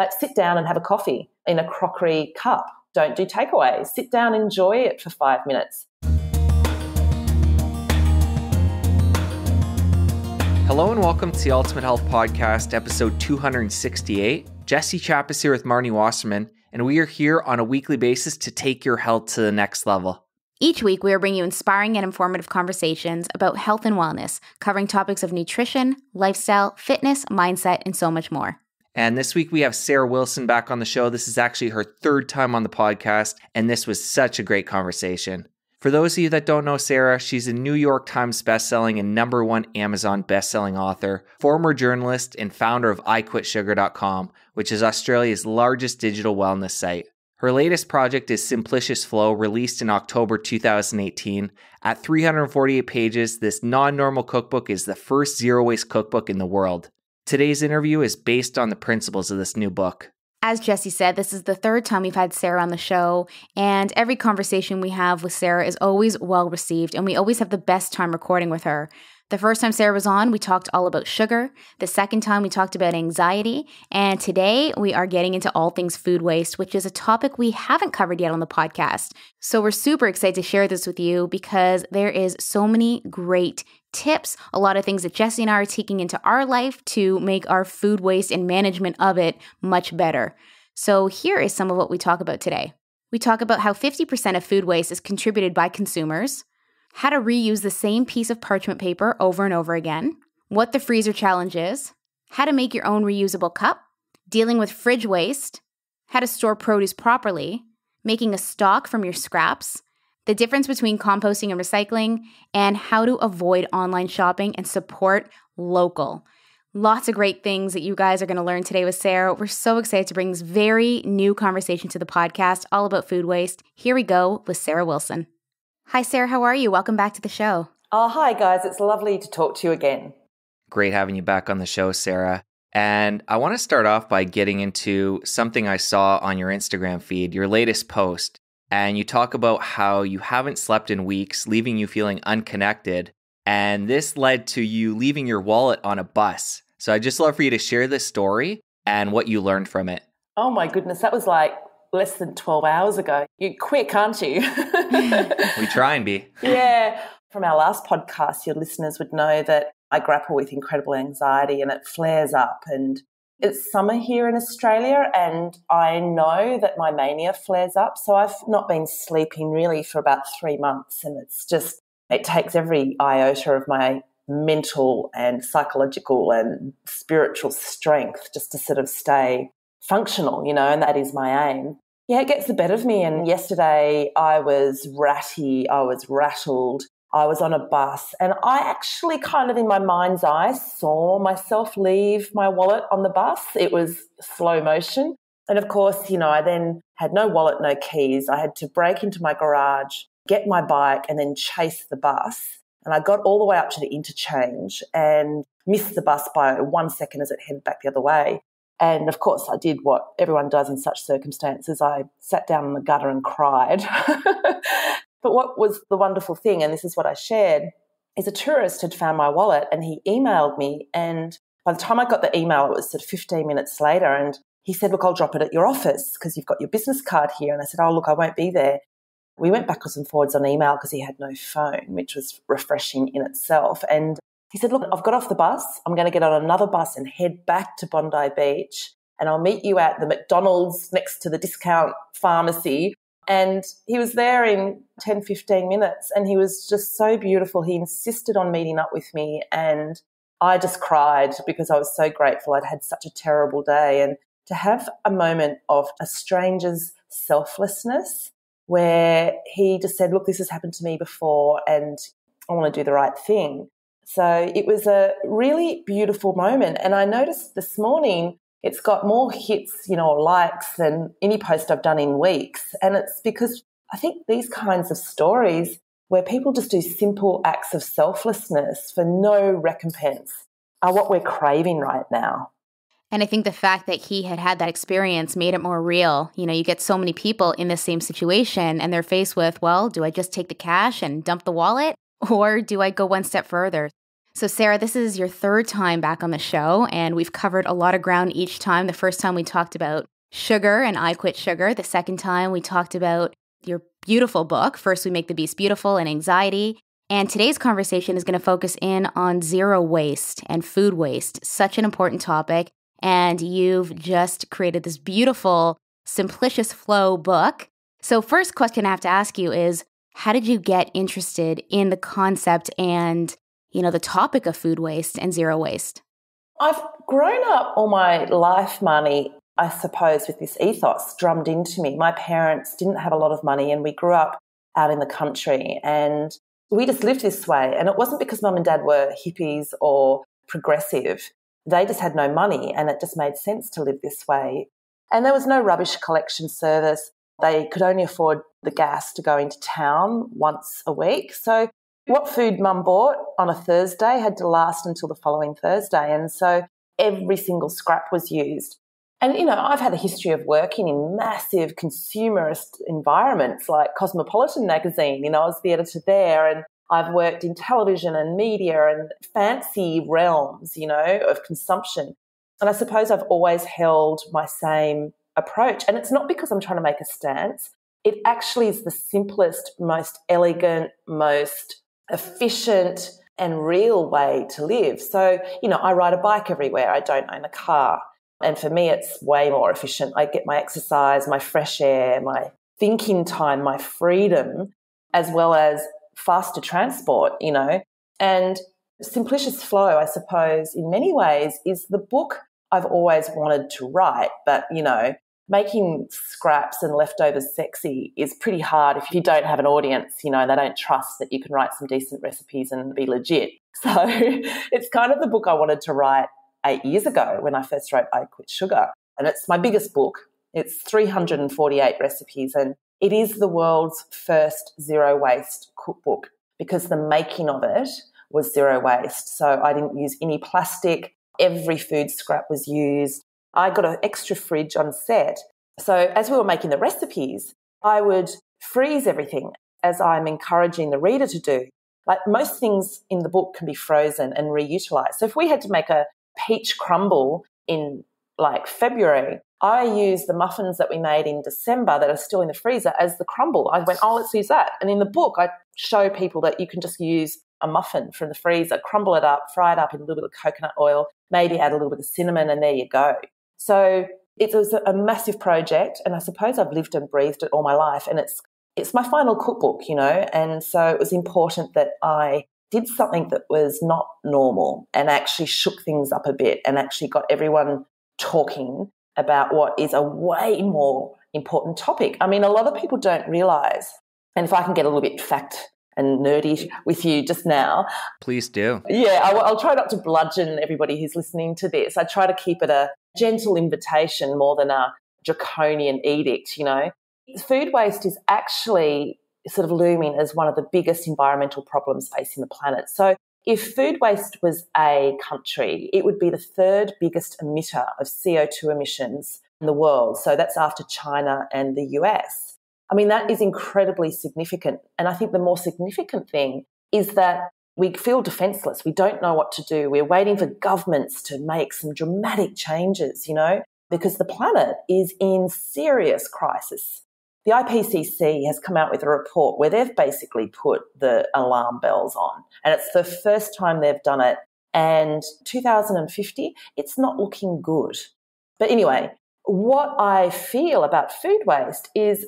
Like sit down and have a coffee in a crockery cup. Don't do takeaways. Sit down, enjoy it for five minutes. Hello and welcome to the Ultimate Health Podcast, episode 268. Jesse Chappus here with Marni Wasserman, and we are here on a weekly basis to take your health to the next level. Each week, we are bringing you inspiring and informative conversations about health and wellness, covering topics of nutrition, lifestyle, fitness, mindset, and so much more. And this week we have Sarah Wilson back on the show. This is actually her third time on the podcast, and this was such a great conversation. For those of you that don't know Sarah, she's a New York Times bestselling and number one Amazon bestselling author, former journalist, and founder of iQuitSugar.com, which is Australia's largest digital wellness site. Her latest project is Simplicious Flow, released in October 2018. At 348 pages, this non normal cookbook is the first zero waste cookbook in the world. Today's interview is based on the principles of this new book. As Jesse said, this is the third time we've had Sarah on the show, and every conversation we have with Sarah is always well received, and we always have the best time recording with her. The first time Sarah was on, we talked all about sugar. The second time, we talked about anxiety. And today, we are getting into all things food waste, which is a topic we haven't covered yet on the podcast. So, we're super excited to share this with you because there is so many great tips, a lot of things that Jesse and I are taking into our life to make our food waste and management of it much better. So, here is some of what we talk about today. We talk about how 50% of food waste is contributed by consumers how to reuse the same piece of parchment paper over and over again, what the freezer challenge is, how to make your own reusable cup, dealing with fridge waste, how to store produce properly, making a stock from your scraps, the difference between composting and recycling, and how to avoid online shopping and support local. Lots of great things that you guys are going to learn today with Sarah. We're so excited to bring this very new conversation to the podcast all about food waste. Here we go with Sarah Wilson. Hi, Sarah. How are you? Welcome back to the show. Oh, hi, guys. It's lovely to talk to you again. Great having you back on the show, Sarah. And I want to start off by getting into something I saw on your Instagram feed, your latest post. And you talk about how you haven't slept in weeks, leaving you feeling unconnected. And this led to you leaving your wallet on a bus. So I'd just love for you to share this story and what you learned from it. Oh, my goodness. That was like less than 12 hours ago. You're quick, aren't you? we try and be. yeah. From our last podcast, your listeners would know that I grapple with incredible anxiety and it flares up. And it's summer here in Australia, and I know that my mania flares up. So I've not been sleeping really for about three months. And it's just, it takes every iota of my mental and psychological and spiritual strength just to sort of stay functional, you know, and that is my aim. Yeah, it gets the better of me. And yesterday I was ratty, I was rattled. I was on a bus and I actually kind of in my mind's eye saw myself leave my wallet on the bus. It was slow motion. And of course, you know, I then had no wallet, no keys. I had to break into my garage, get my bike, and then chase the bus. And I got all the way up to the interchange and missed the bus by one second as it headed back the other way. And of course, I did what everyone does in such circumstances. I sat down in the gutter and cried. but what was the wonderful thing, and this is what I shared, is a tourist had found my wallet and he emailed me. And by the time I got the email, it was sort of 15 minutes later. And he said, Look, I'll drop it at your office because you've got your business card here. And I said, Oh, look, I won't be there. We went backwards and forwards on email because he had no phone, which was refreshing in itself. And he said, Look, I've got off the bus. I'm going to get on another bus and head back to Bondi Beach. And I'll meet you at the McDonald's next to the discount pharmacy. And he was there in 10, 15 minutes. And he was just so beautiful. He insisted on meeting up with me. And I just cried because I was so grateful. I'd had such a terrible day. And to have a moment of a stranger's selflessness where he just said, Look, this has happened to me before. And I want to do the right thing. So it was a really beautiful moment. And I noticed this morning it's got more hits, you know, likes than any post I've done in weeks. And it's because I think these kinds of stories where people just do simple acts of selflessness for no recompense are what we're craving right now. And I think the fact that he had had that experience made it more real. You know, you get so many people in the same situation and they're faced with, well, do I just take the cash and dump the wallet? Or do I go one step further? So, Sarah, this is your third time back on the show, and we've covered a lot of ground each time. The first time we talked about sugar and I Quit Sugar. The second time we talked about your beautiful book, First We Make the Beast Beautiful and Anxiety. And today's conversation is going to focus in on zero waste and food waste, such an important topic. And you've just created this beautiful Simplicious Flow book. So, first question I have to ask you is how did you get interested in the concept and, you know, the topic of food waste and zero waste? I've grown up all my life, Marni, I suppose, with this ethos drummed into me. My parents didn't have a lot of money and we grew up out in the country and we just lived this way. And it wasn't because mum and dad were hippies or progressive. They just had no money and it just made sense to live this way. And there was no rubbish collection service. They could only afford the gas to go into town once a week. So what food mum bought on a Thursday had to last until the following Thursday. And so every single scrap was used. And, you know, I've had a history of working in massive consumerist environments like Cosmopolitan magazine. You know, I was the editor there and I've worked in television and media and fancy realms, you know, of consumption. And I suppose I've always held my same approach. And it's not because I'm trying to make a stance. It actually is the simplest, most elegant, most efficient and real way to live. So, you know, I ride a bike everywhere. I don't own a car. And for me, it's way more efficient. I get my exercise, my fresh air, my thinking time, my freedom, as well as faster transport, you know. And Simplicious Flow, I suppose, in many ways, is the book I've always wanted to write. But, you know, making scraps and leftovers sexy is pretty hard if you don't have an audience. You know, they don't trust that you can write some decent recipes and be legit. So it's kind of the book I wanted to write eight years ago when I first wrote I Quit Sugar. And it's my biggest book. It's 348 recipes and it is the world's first zero waste cookbook because the making of it was zero waste. So I didn't use any plastic. Every food scrap was used. I got an extra fridge on set. So as we were making the recipes, I would freeze everything as I'm encouraging the reader to do. Like most things in the book can be frozen and reutilized. So if we had to make a peach crumble in like February, I use the muffins that we made in December that are still in the freezer as the crumble. I went, oh, let's use that. And in the book, I show people that you can just use a muffin from the freezer, crumble it up, fry it up in a little bit of coconut oil, maybe add a little bit of cinnamon, and there you go. So it was a massive project, and I suppose I've lived and breathed it all my life, and it's it's my final cookbook, you know, and so it was important that I did something that was not normal and actually shook things up a bit and actually got everyone talking about what is a way more important topic. I mean, a lot of people don't realize, and if I can get a little bit fact and nerdy with you just now. Please do. Yeah, I, will try not to bludgeon everybody who's listening to this. I try to keep it a gentle invitation more than a draconian edict, you know. Food waste is actually sort of looming as one of the biggest environmental problems facing the planet. So if food waste was a country, it would be the third biggest emitter of CO2 emissions in the world. So that's after China and the US. I mean, that is incredibly significant. And I think the more significant thing is that we feel defenseless. We don't know what to do. We're waiting for governments to make some dramatic changes, you know, because the planet is in serious crisis. The IPCC has come out with a report where they've basically put the alarm bells on, and it's the first time they've done it. And 2050, it's not looking good. But anyway, what I feel about food waste is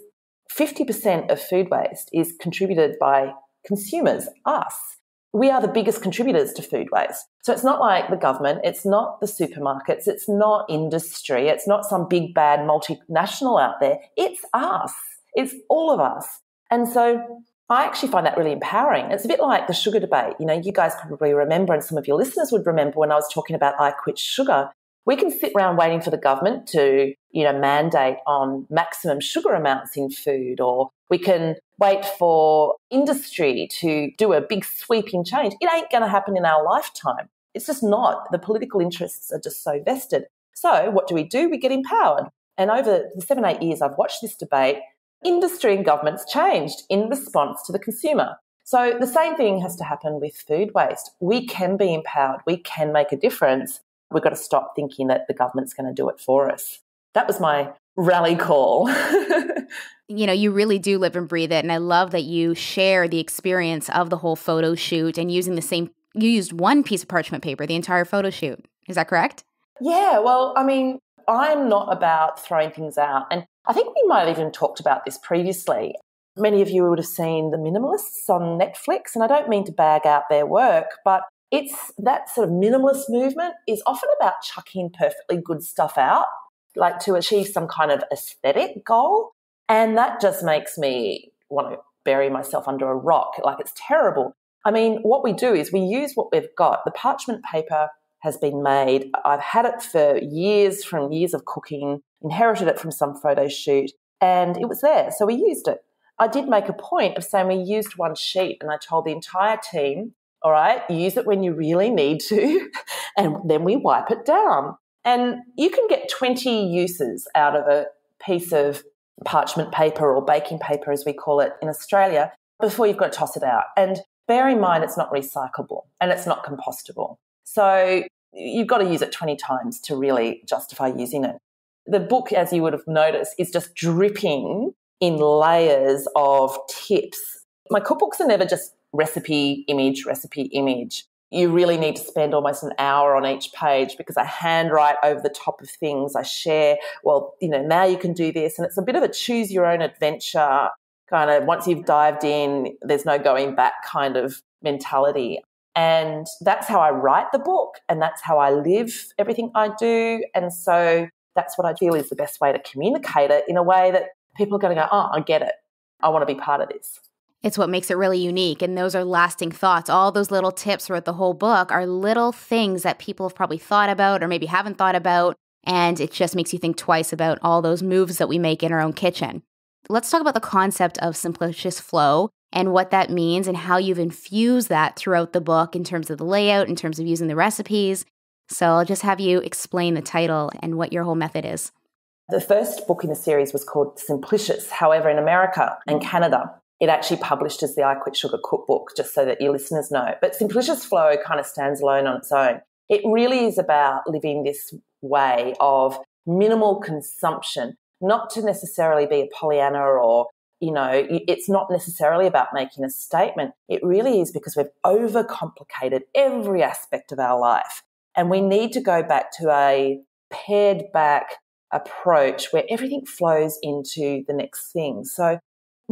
50% of food waste is contributed by consumers, us. We are the biggest contributors to food waste. So it's not like the government, it's not the supermarkets, it's not industry, it's not some big bad multinational out there. It's us. It's all of us. And so I actually find that really empowering. It's a bit like the sugar debate. You know, you guys probably remember, and some of your listeners would remember when I was talking about I quit sugar. We can sit around waiting for the government to, you know, mandate on maximum sugar amounts in food, or we can wait for industry to do a big sweeping change. It ain't going to happen in our lifetime. It's just not. The political interests are just so vested. So what do we do? We get empowered. And over the seven, eight years I've watched this debate, industry and governments changed in response to the consumer. So the same thing has to happen with food waste. We can be empowered. We can make a difference. We've got to stop thinking that the government's going to do it for us. That was my rally call. you know, you really do live and breathe it. And I love that you share the experience of the whole photo shoot and using the same, you used one piece of parchment paper, the entire photo shoot. Is that correct? Yeah. Well, I mean, I'm not about throwing things out. And I think we might have even talked about this previously. Many of you would have seen The Minimalists on Netflix, and I don't mean to bag out their work, but it's that sort of minimalist movement is often about chucking perfectly good stuff out, like to achieve some kind of aesthetic goal. And that just makes me want to bury myself under a rock. Like it's terrible. I mean, what we do is we use what we've got. The parchment paper has been made. I've had it for years from years of cooking, inherited it from some photo shoot, and it was there. So we used it. I did make a point of saying we used one sheet, and I told the entire team, all right, use it when you really need to, and then we wipe it down. And you can get 20 uses out of a piece of parchment paper or baking paper, as we call it in Australia, before you've got to toss it out. And bear in mind, it's not recyclable and it's not compostable. So you've got to use it 20 times to really justify using it. The book, as you would have noticed, is just dripping in layers of tips. My cookbooks are never just recipe, image, recipe, image. You really need to spend almost an hour on each page because I handwrite over the top of things. I share, well, you know, now you can do this. And it's a bit of a choose your own adventure kind of once you've dived in, there's no going back kind of mentality. And that's how I write the book and that's how I live everything I do. And so that's what I feel is the best way to communicate it in a way that people are going to go, oh, I get it. I want to be part of this. It's what makes it really unique. And those are lasting thoughts. All those little tips throughout the whole book are little things that people have probably thought about or maybe haven't thought about. And it just makes you think twice about all those moves that we make in our own kitchen. Let's talk about the concept of simplicious flow and what that means and how you've infused that throughout the book in terms of the layout, in terms of using the recipes. So I'll just have you explain the title and what your whole method is. The first book in the series was called Simplicious. However, in America and mm. Canada, it actually published as the I Quit Sugar Cookbook, just so that your listeners know. But Simplicious Flow kind of stands alone on its own. It really is about living this way of minimal consumption, not to necessarily be a Pollyanna or you know, it's not necessarily about making a statement. It really is because we've overcomplicated every aspect of our life. And we need to go back to a pared back approach where everything flows into the next thing. So,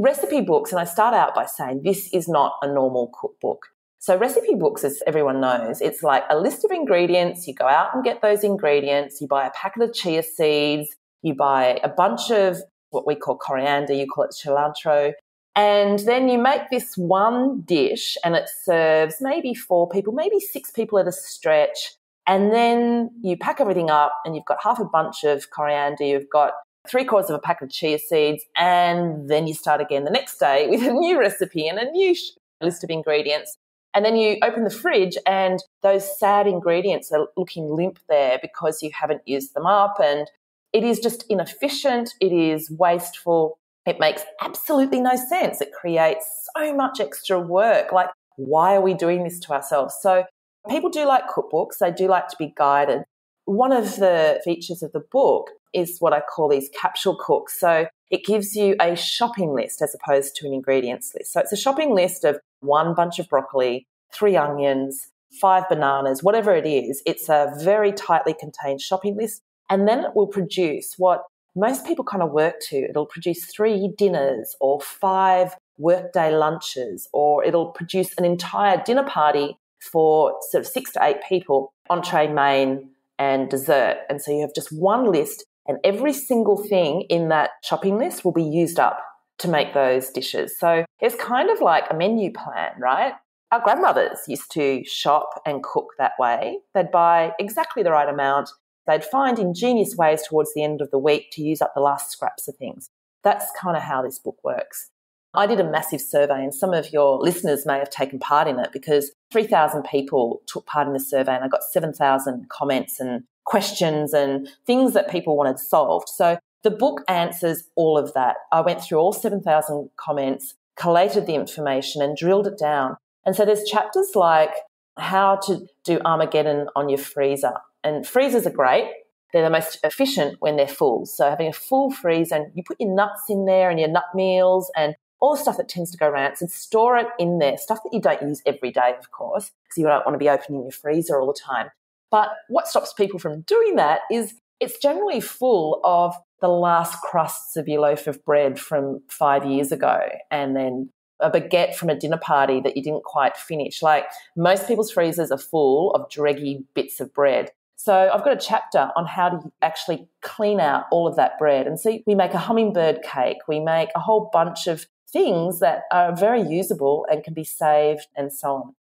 recipe books, and I start out by saying this is not a normal cookbook. So, recipe books, as everyone knows, it's like a list of ingredients. You go out and get those ingredients. You buy a packet of chia seeds. You buy a bunch of what we call coriander, you call it cilantro. And then you make this one dish and it serves maybe four people, maybe six people at a stretch. And then you pack everything up and you've got half a bunch of coriander, you've got three quarters of a pack of chia seeds, and then you start again the next day with a new recipe and a new list of ingredients. And then you open the fridge and those sad ingredients are looking limp there because you haven't used them up and it is just inefficient, it is wasteful, it makes absolutely no sense. It creates so much extra work. Like, why are we doing this to ourselves? So, people do like cookbooks, they do like to be guided. One of the features of the book is what I call these capsule cooks. So, it gives you a shopping list as opposed to an ingredients list. So, it's a shopping list of one bunch of broccoli, three onions, five bananas, whatever it is. It's a very tightly contained shopping list and then it will produce what most people kind of work to. It'll produce three dinners or five workday lunches, or it'll produce an entire dinner party for sort of six to eight people, entree, main, and dessert. And so you have just one list, and every single thing in that shopping list will be used up to make those dishes. So it's kind of like a menu plan, right? Our grandmothers used to shop and cook that way. They'd buy exactly the right amount they'd find ingenious ways towards the end of the week to use up the last scraps of things. That's kind of how this book works. I did a massive survey, and some of your listeners may have taken part in it because 3,000 people took part in the survey, and I got 7,000 comments and questions and things that people wanted solved. So the book answers all of that. I went through all 7,000 comments, collated the information and drilled it down. And so there's chapters like how to do Armageddon on your freezer. And freezers are great. They're the most efficient when they're full. So having a full freezer and you put your nuts in there and your nut meals and all the stuff that tends to go rancid, store it in there. Stuff that you don't use every day, of course, because you don't want to be opening your freezer all the time. But what stops people from doing that is it's generally full of the last crusts of your loaf of bread from five years ago and then a baguette from a dinner party that you didn't quite finish. Like most people's freezers are full of dreggy bits of bread. So I've got a chapter on how to actually clean out all of that bread. And see, we make a hummingbird cake, we make a whole bunch of things that are very usable and can be saved and so on.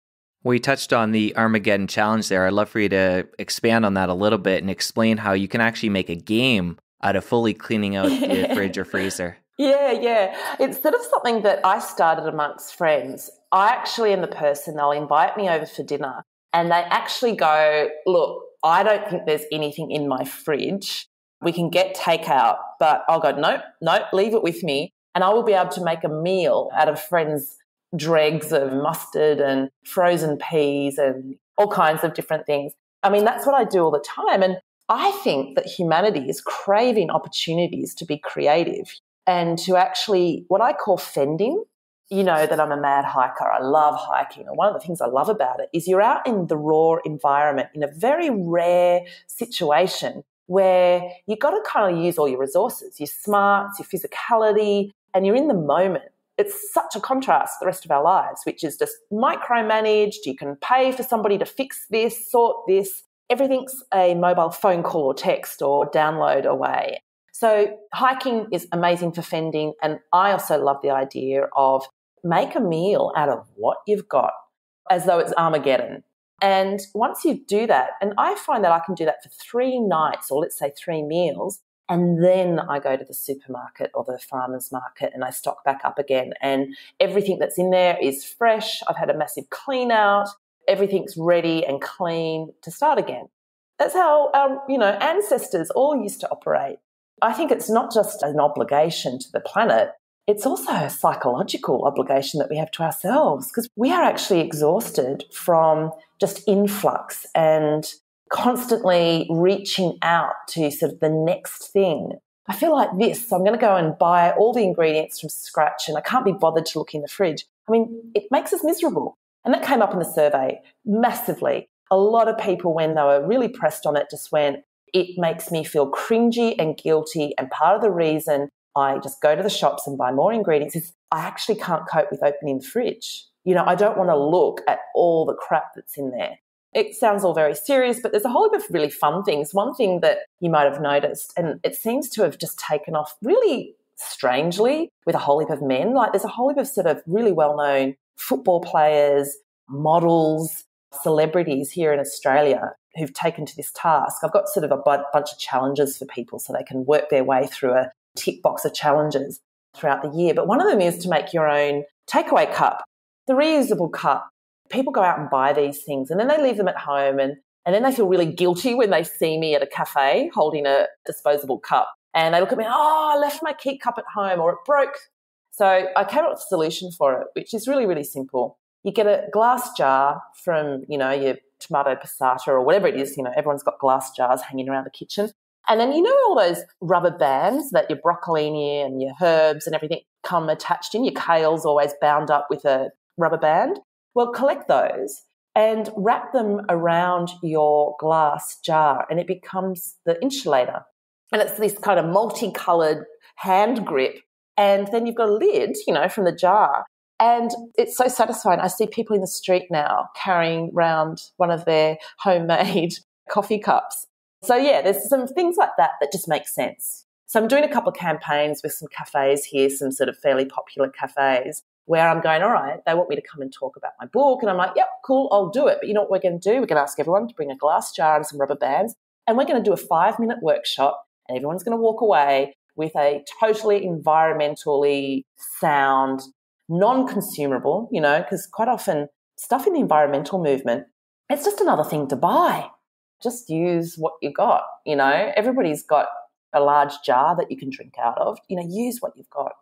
We touched on the Armageddon challenge there. I'd love for you to expand on that a little bit and explain how you can actually make a game out of fully cleaning out your fridge or freezer. Yeah, yeah. It's sort of something that I started amongst friends, I actually am the person, they'll invite me over for dinner and they actually go, Look, I don't think there's anything in my fridge. We can get takeout, but I'll go, Nope, nope, leave it with me. And I will be able to make a meal out of friends' dregs of mustard and frozen peas and all kinds of different things. I mean, that's what I do all the time. And I think that humanity is craving opportunities to be creative and to actually, what I call fending. You know that I'm a mad hiker. I love hiking. And one of the things I love about it is you're out in the raw environment in a very rare situation where you've got to kind of use all your resources, your smarts, your physicality, and you're in the moment it's such a contrast to the rest of our lives, which is just micromanaged. You can pay for somebody to fix this, sort this. Everything's a mobile phone call or text or download away. So hiking is amazing for fending. And I also love the idea of make a meal out of what you've got as though it's Armageddon. And once you do that, and I find that I can do that for three nights or let's say three meals, and then I go to the supermarket or the farmer's market and I stock back up again. And everything that's in there is fresh. I've had a massive clean out. Everything's ready and clean to start again. That's how our, you know, ancestors all used to operate. I think it's not just an obligation to the planet. It's also a psychological obligation that we have to ourselves because we are actually exhausted from just influx and constantly reaching out to sort of the next thing. I feel like this, so I'm going to go and buy all the ingredients from scratch and I can't be bothered to look in the fridge. I mean, it makes us miserable. And that came up in the survey massively. A lot of people, when they were really pressed on it, just went, it makes me feel cringy and guilty. And part of the reason I just go to the shops and buy more ingredients is I actually can't cope with opening the fridge. You know, I don't want to look at all the crap that's in there. It sounds all very serious, but there's a whole heap of really fun things. One thing that you might have noticed, and it seems to have just taken off really strangely with a whole heap of men. Like there's a whole heap of sort of really well known football players, models, celebrities here in Australia who've taken to this task. I've got sort of a bunch of challenges for people so they can work their way through a tick box of challenges throughout the year. But one of them is to make your own takeaway cup, the reusable cup people go out and buy these things and then they leave them at home and, and then they feel really guilty when they see me at a cafe holding a disposable cup. And they look at me, oh, I left my KeepCup at home or it broke. So I came up with a solution for it, which is really, really simple. You get a glass jar from, you know, your tomato passata or whatever it is. You know, everyone's got glass jars hanging around the kitchen. And then you know all those rubber bands that your broccolini and your herbs and everything come attached in. Your kale's always bound up with a rubber band. Well, collect those and wrap them around your glass jar, and it becomes the insulator. And it's this kind of multicolored hand grip. And then you've got a lid, you know, from the jar. And it's so satisfying. I see people in the street now carrying around one of their homemade coffee cups. So, yeah, there's some things like that that just make sense. So, I'm doing a couple of campaigns with some cafes here, some sort of fairly popular cafes where I'm going, all right, they want me to come and talk about my book. And I'm like, yep, cool, I'll do it. But you know what we're going to do? We're going to ask everyone to bring a glass jar and some rubber bands. And we're going to do a five minute workshop. And everyone's going to walk away with a totally environmentally sound, non consumable, you know, because quite often stuff in the environmental movement, it's just another thing to buy. Just use what you got, you know. Everybody's got a large jar that you can drink out of. You know, use what you've got.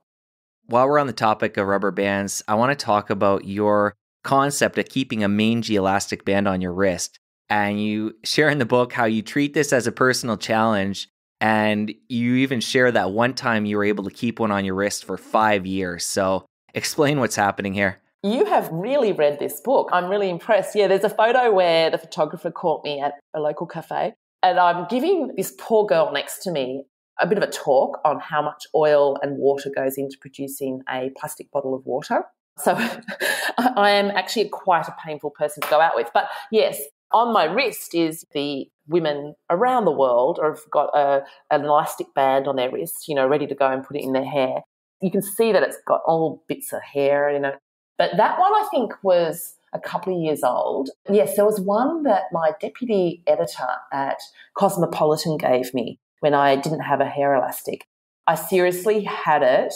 While we're on the topic of rubber bands, I want to talk about your concept of keeping a mangy elastic band on your wrist. And you share in the book how you treat this as a personal challenge. And you even share that one time you were able to keep one on your wrist for five years. So explain what's happening here. You have really read this book. I'm really impressed. Yeah, there's a photo where the photographer caught me at a local cafe, and I'm giving this poor girl next to me a bit of a talk on how much oil and water goes into producing a plastic bottle of water. So I am actually quite a painful person to go out with. But yes, on my wrist is the women around the world have got a, an elastic band on their wrist, you know, ready to go and put it in their hair. You can see that it's got all bits of hair, you know. But that one I think was a couple of years old. Yes, there was one that my deputy editor at Cosmopolitan gave me when I didn't have a hair elastic. I seriously had it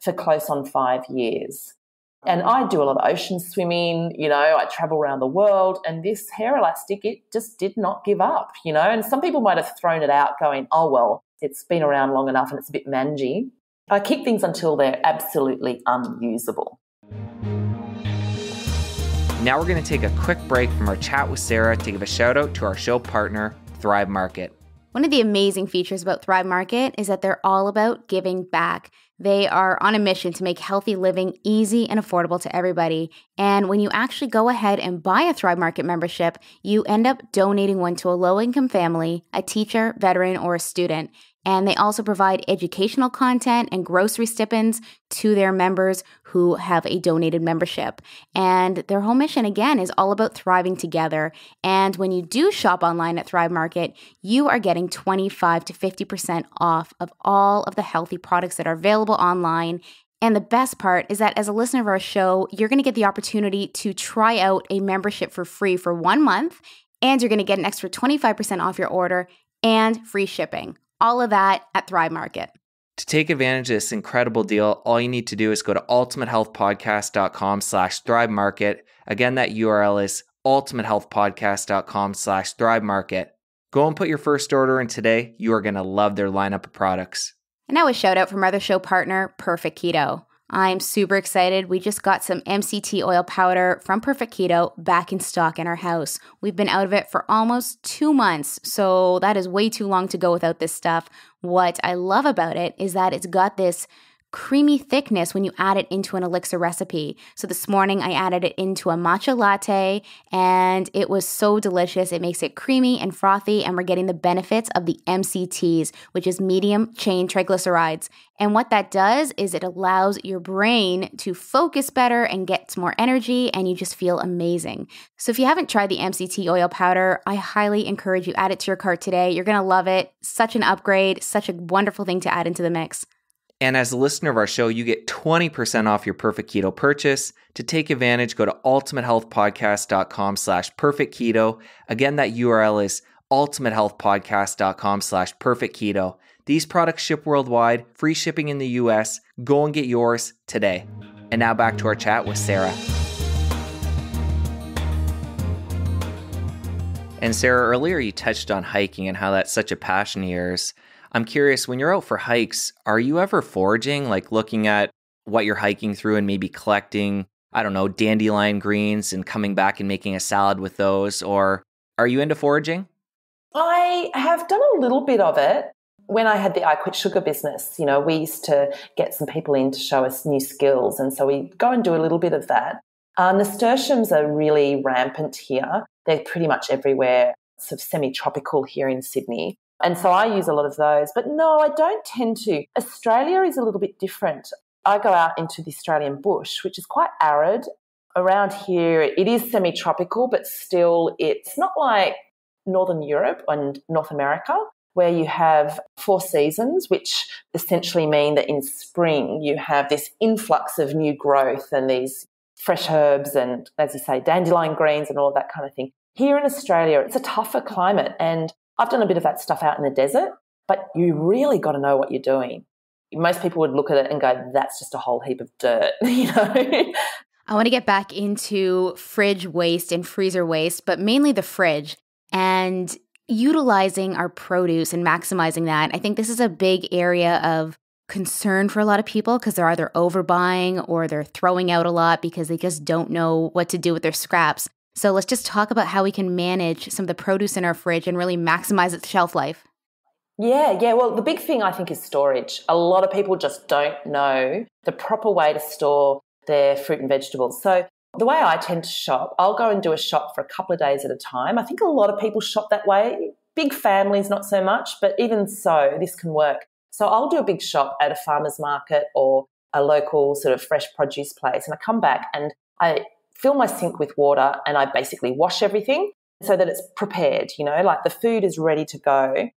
for close on five years. And oh. I do a lot of ocean swimming, you know, I travel around the world, and this hair elastic, it just did not give up, you know. And some people might have thrown it out going, oh, well, it's been around long enough and it's a bit mangy. I keep things until they're absolutely unusable. Now we're going to take a quick break from our chat with Sarah to give a shout out to our show partner, Thrive Market. One of the amazing features about Thrive Market is that they're all about giving back. They are on a mission to make healthy living easy and affordable to everybody. And when you actually go ahead and buy a Thrive Market membership, you end up donating one to a low income family, a teacher, veteran, or a student. And they also provide educational content and grocery stipends to their members who have a donated membership. And their whole mission, again, is all about thriving together. And when you do shop online at Thrive Market, you are getting 25 to 50% off of all of the healthy products that are available online. And the best part is that as a listener of our show, you're going to get the opportunity to try out a membership for free for one month, and you're going to get an extra 25% off your order and free shipping. All of that at Thrive Market. To take advantage of this incredible deal, all you need to do is go to ultimatehealthpodcast.com slash thrive market. Again, that URL is ultimatehealthpodcast.com slash thrive market. Go and put your first order in today. You are going to love their lineup of products. And now a shout out from our other show partner, Perfect Keto. I'm super excited. We just got some MCT oil powder from Perfect Keto back in stock in our house. We've been out of it for almost two months, so that is way too long to go without this stuff. What I love about it is that it's got this creamy thickness when you add it into an elixir recipe. So this morning I added it into a matcha latte and it was so delicious. It makes it creamy and frothy and we're getting the benefits of the MCTs, which is medium chain triglycerides. And what that does is it allows your brain to focus better and gets more energy and you just feel amazing. So if you haven't tried the MCT oil powder, I highly encourage you add it to your cart today. You're going to love it. Such an upgrade, such a wonderful thing to add into the mix. And as a listener of our show, you get 20% off your Perfect Keto purchase. To take advantage, go to ultimatehealthpodcast.com slash perfect keto. Again, that URL is ultimatehealthpodcast.com slash perfect keto. These products ship worldwide, free shipping in the US. Go and get yours today. And now back to our chat with Sarah. And Sarah, earlier you touched on hiking and how that's such a passion of yours. I'm curious, when you're out for hikes, are you ever foraging, like looking at what you're hiking through and maybe collecting, I don't know, dandelion greens and coming back and making a salad with those? Or are you into foraging? I have done a little bit of it. When I had the I Quit Sugar business, you know, we used to get some people in to show us new skills. And so we go and do a little bit of that. Uh, nasturtiums are really rampant here. They're pretty much everywhere, sort of semi tropical here in Sydney. And so I use a lot of those. But no, I don't tend to. Australia is a little bit different. I go out into the Australian bush, which is quite arid. Around here, it is semi tropical, but still, it's not like Northern Europe and North America, where you have four seasons, which essentially mean that in spring you have this influx of new growth and these fresh herbs and, as you say, dandelion greens and all that kind of thing. Here in Australia, it's a tougher climate and I've done a bit of that stuff out in the desert, but you really got to know what you're doing. Most people would look at it and go, that's just a whole heap of dirt, you know? I want to get back into fridge waste and freezer waste, but mainly the fridge and utilizing our produce and maximizing that. I think this is a big area of concern for a lot of people because they're either overbuying or they're throwing out a lot because they just don't know what to do with their scraps. So let's just talk about how we can manage some of the produce in our fridge and really maximize its shelf life. Yeah, yeah. Well, the big thing I think is storage. A lot of people just don't know the proper way to store their fruit and vegetables. So, the way I tend to shop, I'll go and do a shop for a couple of days at a time. I think a lot of people shop that way. Big families, not so much, but even so, this can work. So, I'll do a big shop at a farmer's market or a local sort of fresh produce place, and I come back and I fill my sink with water and I basically wash everything so that it's prepared, you know, like the food is ready to go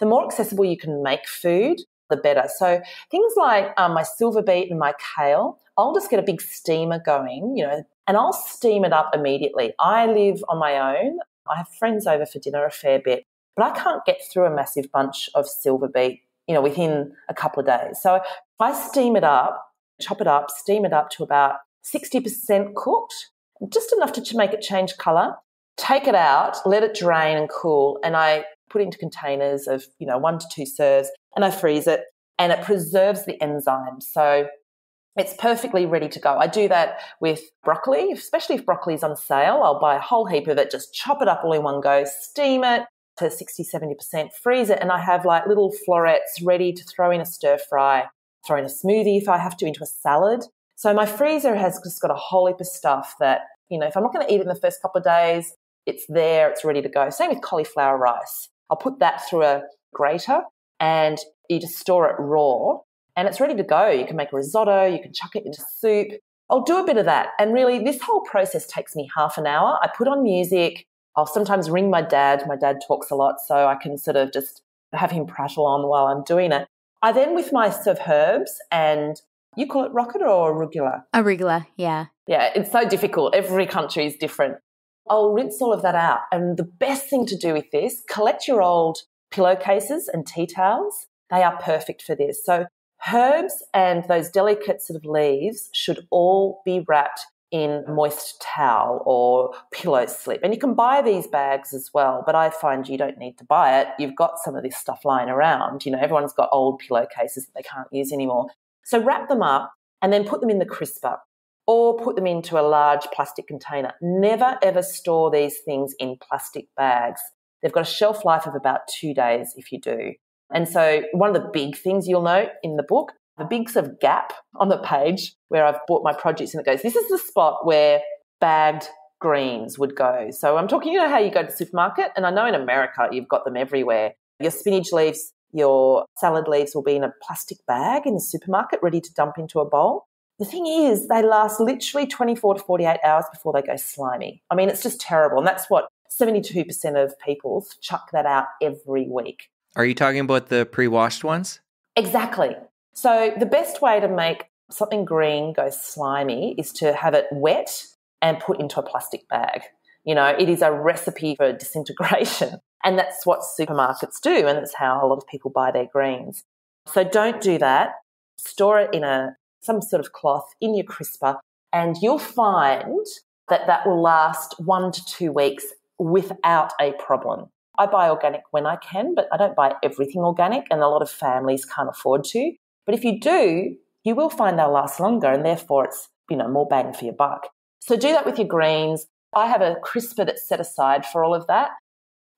the more accessible you can make food, the better. So things like um, my silver beet and my kale, I'll just get a big steamer going, you know, and I'll steam it up immediately. I live on my own. I have friends over for dinner a fair bit, but I can't get through a massive bunch of silver beet, you know, within a couple of days. So I steam it up, chop it up, steam it up to about 60% cooked, just enough to make it change color, take it out, let it drain and cool, and I put it into containers of, you know, one to two serves and I freeze it and it preserves the enzymes. So it's perfectly ready to go. I do that with broccoli, especially if broccoli is on sale. I'll buy a whole heap of it, just chop it up all in one go, steam it to 60, 70%, freeze it, and I have like little florets ready to throw in a stir fry, throw in a smoothie if I have to, into a salad. So my freezer has just got a whole heap of stuff that, you know, if I'm not going to eat it in the first couple of days, it's there, it's ready to go. Same with cauliflower rice. I'll put that through a grater and you just store it raw and it's ready to go. You can make a risotto, you can chuck it into soup. I'll do a bit of that. And really, this whole process takes me half an hour. I put on music. I'll sometimes ring my dad. My dad talks a lot, so I can sort of just have him prattle on while I'm doing it. I then, with my sort of herbs and you call it rocket or arugula? Arugula, yeah. Yeah, it's so difficult. Every country is different. I'll rinse all of that out. And the best thing to do with this, collect your old pillowcases and tea towels. They are perfect for this. So herbs and those delicate sort of leaves should all be wrapped in moist towel or pillow slip. And you can buy these bags as well, but I find you don't need to buy it. You've got some of this stuff lying around. You know, everyone's got old pillowcases that they can't use anymore. So wrap them up and then put them in the crisper or put them into a large plastic container. Never ever store these things in plastic bags. They've got a shelf life of about two days if you do. And so, one of the big things you'll note in the book, the big sort of gap on the page where I've bought my produce and it goes, this is the spot where bagged greens would go. So, I'm talking, you know, how you go to the supermarket, and I know in America you've got them everywhere. Your spinach leaves, your salad leaves will be in a plastic bag in the supermarket ready to dump into a bowl. The thing is, they last literally 24 to 48 hours before they go slimy. I mean, it's just terrible. And that's what 72% of people chuck that out every week. Are you talking about the pre washed ones? Exactly. So, the best way to make something green go slimy is to have it wet and put into a plastic bag. You know, it is a recipe for disintegration. And that's what supermarkets do. And that's how a lot of people buy their greens. So, don't do that. Store it in a some sort of cloth in your crisper, and you'll find that that will last one to two weeks without a problem. I buy organic when I can, but I don't buy everything organic, and a lot of families can't afford to. But if you do, you will find they'll last longer, and therefore it's you know more bang for your buck. So do that with your greens. I have a crisper that's set aside for all of that.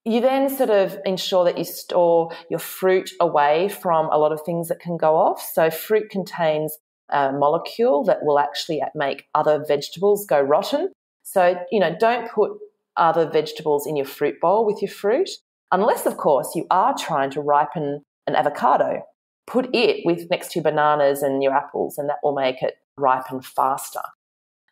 You then sort of ensure that you store your fruit away from a lot of things that can go off. So fruit contains a molecule that will actually make other vegetables go rotten. So, you know, don't put other vegetables in your fruit bowl with your fruit, unless, of course, you are trying to ripen an avocado. Put it with next to bananas and your apples, and that will make it ripen faster.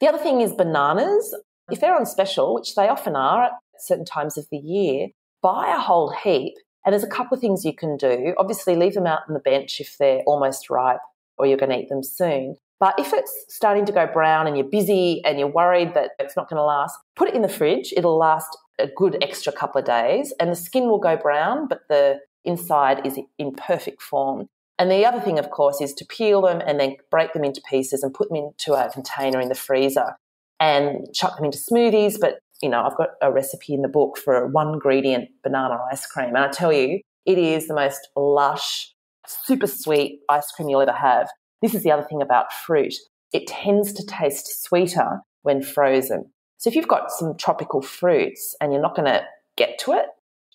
The other thing is bananas. If they're on special, which they often are at certain times of the year, buy a whole heap. And there's a couple of things you can do. Obviously, leave them out on the bench if they're almost ripe or you're going to eat them soon. But if it's starting to go brown and you're busy and you're worried that it's not going to last, put it in the fridge. It'll last a good extra couple of days and the skin will go brown, but the inside is in perfect form. And the other thing, of course, is to peel them and then break them into pieces and put them into a container in the freezer and chuck them into smoothies. But, you know, I've got a recipe in the book for a one ingredient banana ice cream. And I tell you, it is the most lush, super sweet ice cream you'll ever have. This is the other thing about fruit. It tends to taste sweeter when frozen. So if you've got some tropical fruits and you're not going to get to it,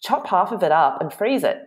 chop half of it up and freeze it.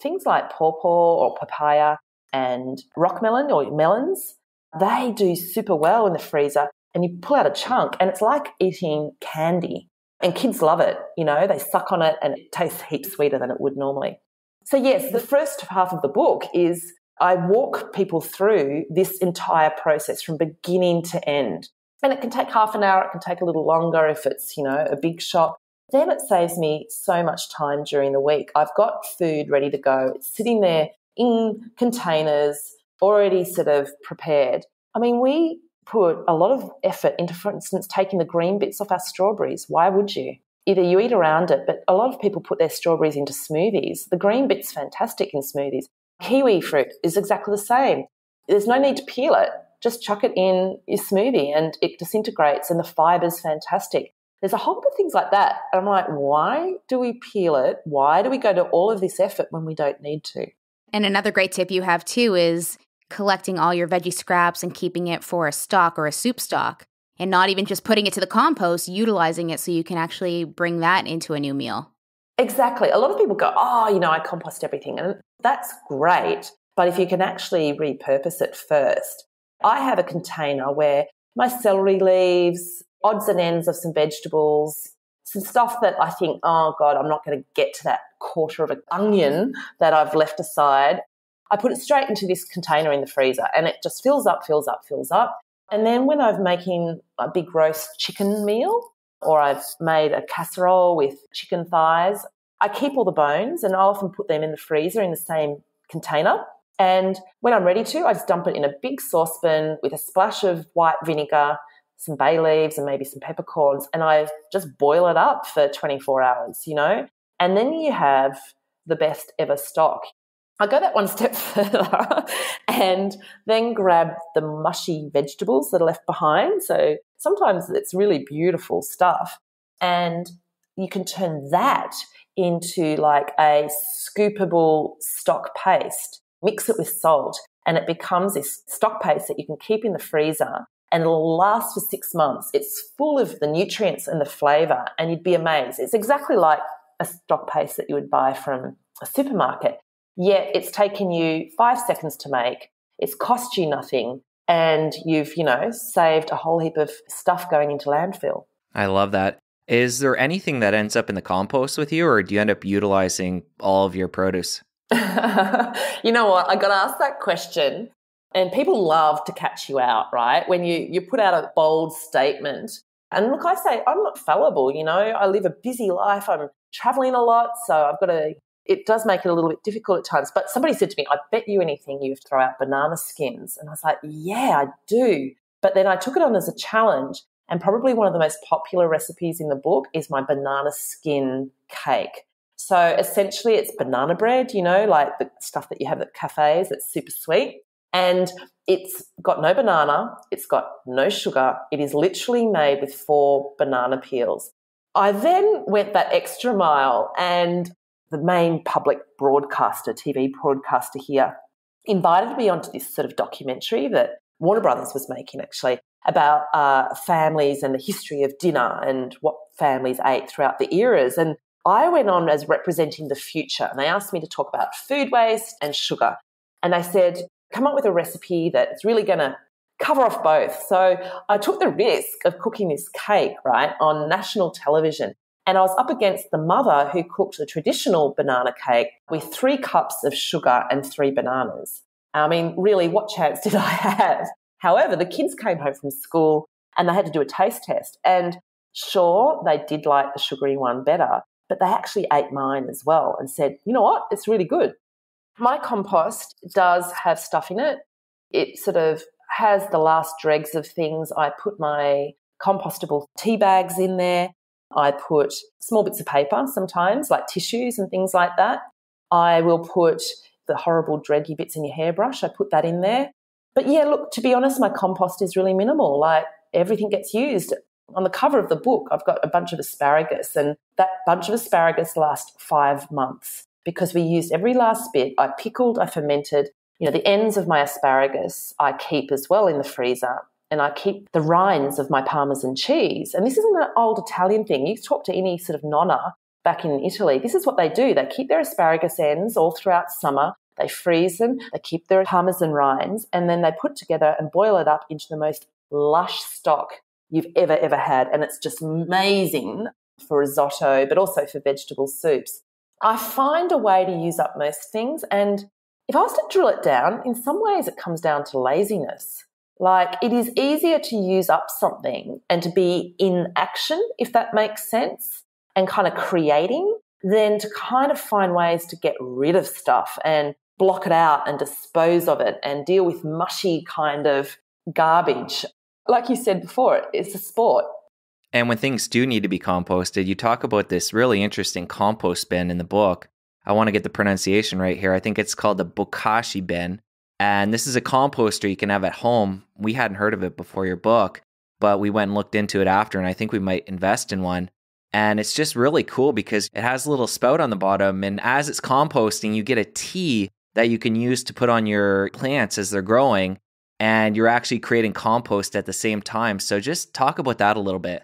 Things like pawpaw or papaya and rock melon or melons, they do super well in the freezer. And you pull out a chunk and it's like eating candy. And kids love it, you know, they suck on it and it tastes heaps sweeter than it would normally. So, yes, the first half of the book is I walk people through this entire process from beginning to end. And it can take half an hour, it can take a little longer if it's, you know, a big shop. Then it saves me so much time during the week. I've got food ready to go. It's sitting there in containers, already sort of prepared. I mean, we put a lot of effort into, for instance, taking the green bits off our strawberries. Why would you? Either you eat around it, but a lot of people put their strawberries into smoothies. The green bit's fantastic in smoothies. Kiwi fruit is exactly the same. There's no need to peel it. Just chuck it in your smoothie and it disintegrates and the fiber's fantastic. There's a whole lot of things like that. And I'm like, why do we peel it? Why do we go to all of this effort when we don't need to? And another great tip you have too is collecting all your veggie scraps and keeping it for a stock or a soup stock and not even just putting it to the compost, utilizing it so you can actually bring that into a new meal. Exactly. A lot of people go, oh, you know, I compost everything. And that's great. But if you can actually repurpose it first, I have a container where my celery leaves, odds and ends of some vegetables, some stuff that I think, oh God, I'm not going to get to that quarter of an onion that I've left aside. I put it straight into this container in the freezer and it just fills up, fills up, fills up. And then when I'm making a big roast chicken meal or I've made a casserole with chicken thighs, I keep all the bones and I often put them in the freezer in the same container. And when I'm ready to, I just dump it in a big saucepan with a splash of white vinegar, some bay leaves, and maybe some peppercorns. And I just boil it up for 24 hours, you know? And then you have the best ever stock. I go that one step further and then grab the mushy vegetables that are left behind. So sometimes it's really beautiful stuff. And you can turn that into like a scoopable stock paste, mix it with salt, and it becomes this stock paste that you can keep in the freezer and it'll last for six months. It's full of the nutrients and the flavor, and you'd be amazed. It's exactly like a stock paste that you would buy from a supermarket. Yet it's taken you five seconds to make. It's cost you nothing. And you've, you know, saved a whole heap of stuff going into landfill. I love that. Is there anything that ends up in the compost with you, or do you end up utilizing all of your produce? you know what? I got asked that question, and people love to catch you out, right? When you you put out a bold statement. And look, I say I'm not fallible. You know, I live a busy life. I'm traveling a lot, so I've got to. It does make it a little bit difficult at times. But somebody said to me, "I bet you anything you throw out banana skins," and I was like, "Yeah, I do." But then I took it on as a challenge, and probably one of the most popular recipes in the book is my banana skin cake. So essentially, it's banana bread, you know, like the stuff that you have at cafes that's super sweet. And it's got no banana, it's got no sugar. It is literally made with four banana peels. I then went that extra mile, and the main public broadcaster, TV broadcaster here, invited me onto this sort of documentary that Warner Brothers was making actually about uh, families and the history of dinner and what families ate throughout the eras. And I went on as representing the future, and they asked me to talk about food waste and sugar. And they said, come up with a recipe that's really going to cover off both. So I took the risk of cooking this cake, right, on national television. And I was up against the mother who cooked the traditional banana cake with three cups of sugar and three bananas. I mean, really, what chance did I have? However, the kids came home from school and they had to do a taste test. And sure, they did like the sugary one better, but they actually ate mine as well and said, you know what, it's really good. My compost does have stuff in it. It sort of has the last dregs of things. I put my compostable tea bags in there. I put small bits of paper sometimes, like tissues and things like that. I will put the horrible dreggy bits in your hairbrush. I put that in there. But yeah, look, to be honest, my compost is really minimal. Like everything gets used. On the cover of the book, I've got a bunch of asparagus, and that bunch of asparagus lasts five months because we used every last bit. I pickled, I fermented, You know, the ends of my asparagus I keep as well in the freezer. And I keep the rinds of my Parmesan cheese. And this isn't an old Italian thing. You talk to any sort of nonna back in Italy, this is what they do. They keep their asparagus ends all throughout summer. They freeze them, they keep their Parmesan rinds, and then they put together and boil it up into the most lush stock you've ever, ever had. And it's just amazing for risotto, but also for vegetable soups. I find a way to use up most things. And if I was to drill it down, in some ways it comes down to laziness. Like it is easier to use up something and to be in action, if that makes sense, and kind of creating than to kind of find ways to get rid of stuff and block it out and dispose of it and deal with mushy kind of garbage. Like you said before, it's a sport. And when things do need to be composted, you talk about this really interesting compost bin in the book. I want to get the pronunciation right here. I think it's called the Bokashi bin. And this is a composter you can have at home. We hadn't heard of it before your book, but we went and looked into it after, and I think we might invest in one. And it's just really cool because it has a little spout on the bottom. And as it's composting, you get a tea that you can use to put on your plants as they're growing. And you're actually creating compost at the same time. So just talk about that a little bit.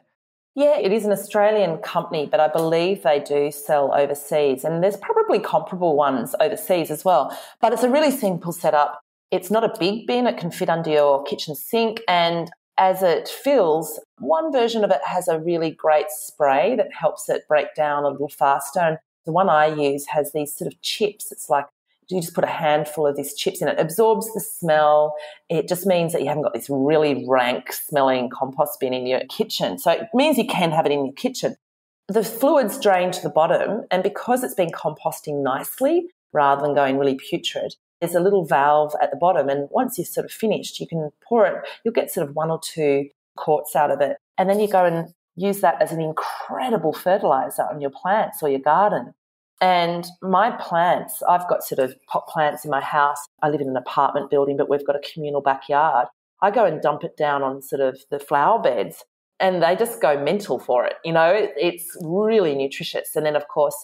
Yeah, it is an Australian company, but I believe they do sell overseas. And there's probably comparable ones overseas as well. But it's a really simple setup. It's not a big bin, it can fit under your kitchen sink. And as it fills, one version of it has a really great spray that helps it break down a little faster. And the one I use has these sort of chips. It's like you just put a handful of these chips in it. it absorbs the smell. It just means that you haven't got this really rank smelling compost bin in your kitchen. So it means you can have it in your kitchen. The fluids drain to the bottom, and because it's been composting nicely rather than going really putrid, there's a little valve at the bottom. And once you're sort of finished, you can pour it, you'll get sort of one or two quarts out of it. And then you go and use that as an incredible fertilizer on your plants or your garden. And my plants, I've got sort of pot plants in my house. I live in an apartment building, but we've got a communal backyard. I go and dump it down on sort of the flower beds and they just go mental for it. You know, it's really nutritious. And then, of course,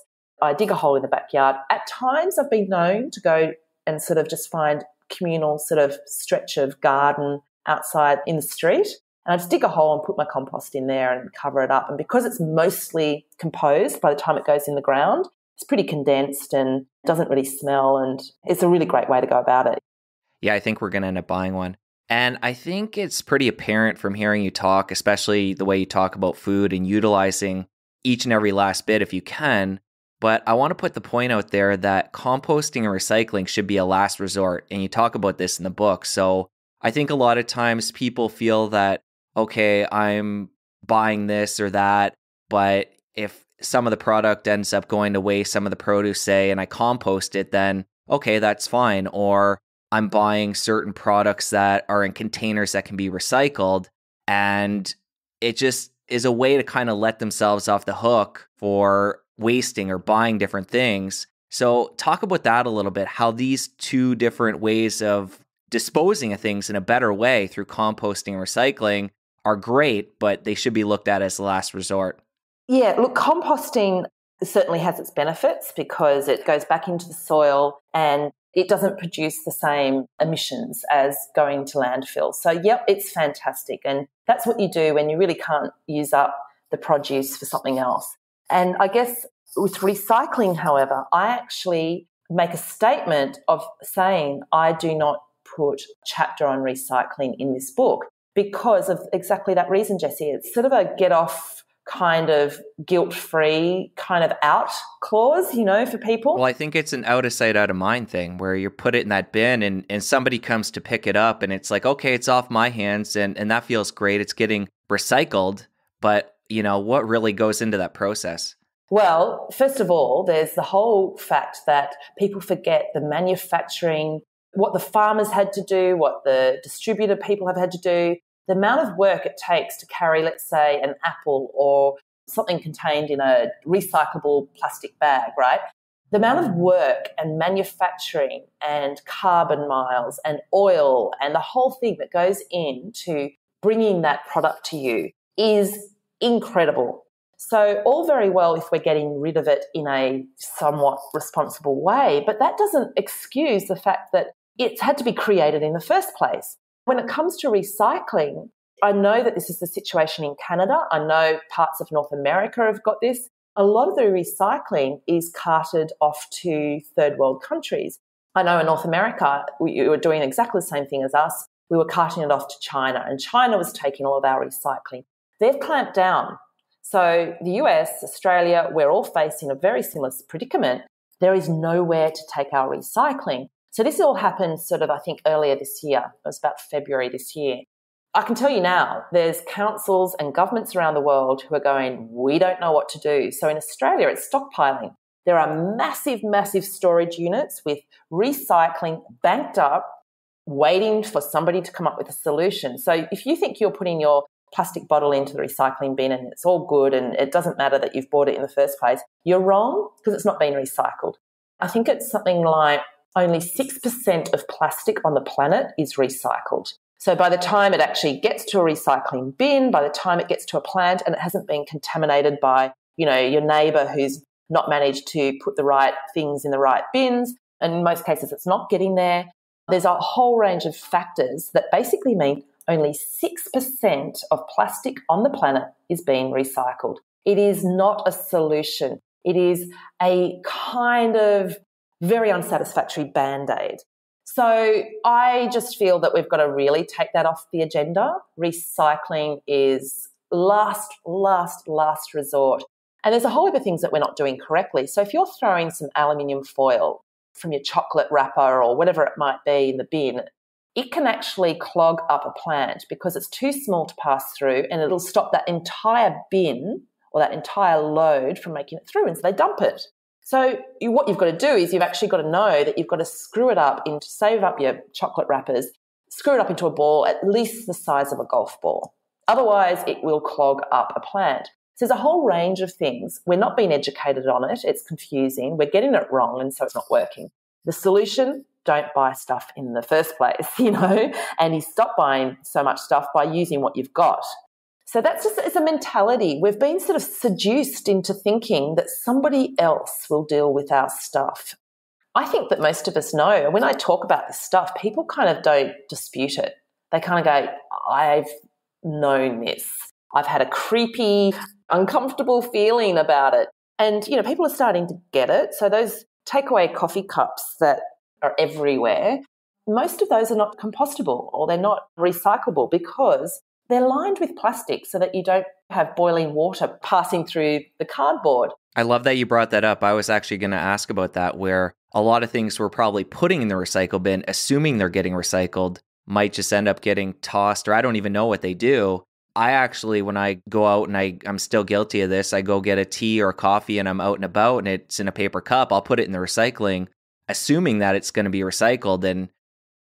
I dig a hole in the backyard. At times, I've been known to go and sort of just find communal sort of stretch of garden outside in the street. And I just dig a hole and put my compost in there and cover it up. And because it's mostly composed by the time it goes in the ground, it's pretty condensed and doesn't really smell. And it's a really great way to go about it. Yeah, I think we're going to end up buying one. And I think it's pretty apparent from hearing you talk, especially the way you talk about food and utilizing each and every last bit if you can. But I want to put the point out there that composting and recycling should be a last resort. And you talk about this in the book. So I think a lot of times people feel that, okay, I'm buying this or that, but if some of the product ends up going to waste, some of the produce, say, and I compost it, then okay, that's fine. Or I'm buying certain products that are in containers that can be recycled. And it just is a way to kind of let themselves off the hook for wasting or buying different things. So, talk about that a little bit how these two different ways of disposing of things in a better way through composting and recycling are great, but they should be looked at as the last resort. Yeah, look, composting certainly has its benefits because it goes back into the soil and it doesn't produce the same emissions as going to landfill. So, yep, it's fantastic. And that's what you do when you really can't use up the produce for something else. And I guess with recycling, however, I actually make a statement of saying I do not put chapter on recycling in this book because of exactly that reason, Jesse. It's sort of a get off kind of guilt free kind of out clause, you know, for people. Well, I think it's an out of sight, out of mind thing where you put it in that bin and, and somebody comes to pick it up and it's like, okay, it's off my hands and, and that feels great. It's getting recycled. But, you know, what really goes into that process? Well, first of all, there's the whole fact that people forget the manufacturing, what the farmers had to do, what the distributor people have had to do, the amount of work it takes to carry, let's say, an apple or something contained in a recyclable plastic bag, right? The amount of work and manufacturing and carbon miles and oil and the whole thing that goes into bringing that product to you is incredible. So, all very well if we're getting rid of it in a somewhat responsible way, but that doesn't excuse the fact that it's had to be created in the first place. When it comes to recycling, I know that this is the situation in Canada. I know parts of North America have got this. A lot of the recycling is carted off to third world countries. I know in North America, we were doing exactly the same thing as us. We were carting it off to China, and China was taking all of our recycling. They've clamped down. So the US, Australia, we're all facing a very similar predicament. There is nowhere to take our recycling. So this all happened sort of, I think, earlier this year. It was about February this year. I can tell you now, there's councils and governments around the world who are going, we don't know what to do. So in Australia, it's stockpiling. There are massive, massive storage units with recycling banked up, waiting for somebody to come up with a solution. So if you think you're putting your plastic bottle into the recycling bin and it's all good and it doesn't matter that you've bought it in the first place, you're wrong because it's not being recycled. I think it's something like only 6% of plastic on the planet is recycled. So by the time it actually gets to a recycling bin, by the time it gets to a plant and it hasn't been contaminated by, you know, your neighbor who's not managed to put the right things in the right bins, and in most cases it's not getting there. There's a whole range of factors that basically mean only 6% of plastic on the planet is being recycled. It is not a solution. It is a kind of very unsatisfactory band aid. So I just feel that we've got to really take that off the agenda. Recycling is last, last, last resort. And there's a whole heap of things that we're not doing correctly. So if you're throwing some aluminium foil from your chocolate wrapper or whatever it might be in the bin, it can actually clog up a plant because it's too small to pass through and it'll stop that entire bin or that entire load from making it through. And so they dump it. So you, what you've got to do is you've actually got to know that you've got to screw it up into save up your chocolate wrappers, screw it up into a ball at least the size of a golf ball. Otherwise, it will clog up a plant. So there's a whole range of things. We're not being educated on it. It's confusing. We're getting it wrong, and so it's not working. The solution: don't buy stuff in the first place, you know, and you stop buying so much stuff by using what you've got. So that's just it's a mentality. We've been sort of seduced into thinking that somebody else will deal with our stuff. I think that most of us know. When I talk about this stuff, people kind of don't dispute it. They kind of go, I've known this. I've had a creepy, uncomfortable feeling about it. And, you know, people are starting to get it. So those takeaway coffee cups that are everywhere, most of those are not compostable or they're not recyclable because they're lined with plastic so that you don't have boiling water passing through the cardboard. I love that you brought that up. I was actually going to ask about that, where a lot of things we're probably putting in the recycle bin, assuming they're getting recycled, might just end up getting tossed, or I don't even know what they do. I actually, when I go out and I, I'm still guilty of this, I go get a tea or coffee and I'm out and about and it's in a paper cup, I'll put it in the recycling, assuming that it's going to be recycled. And,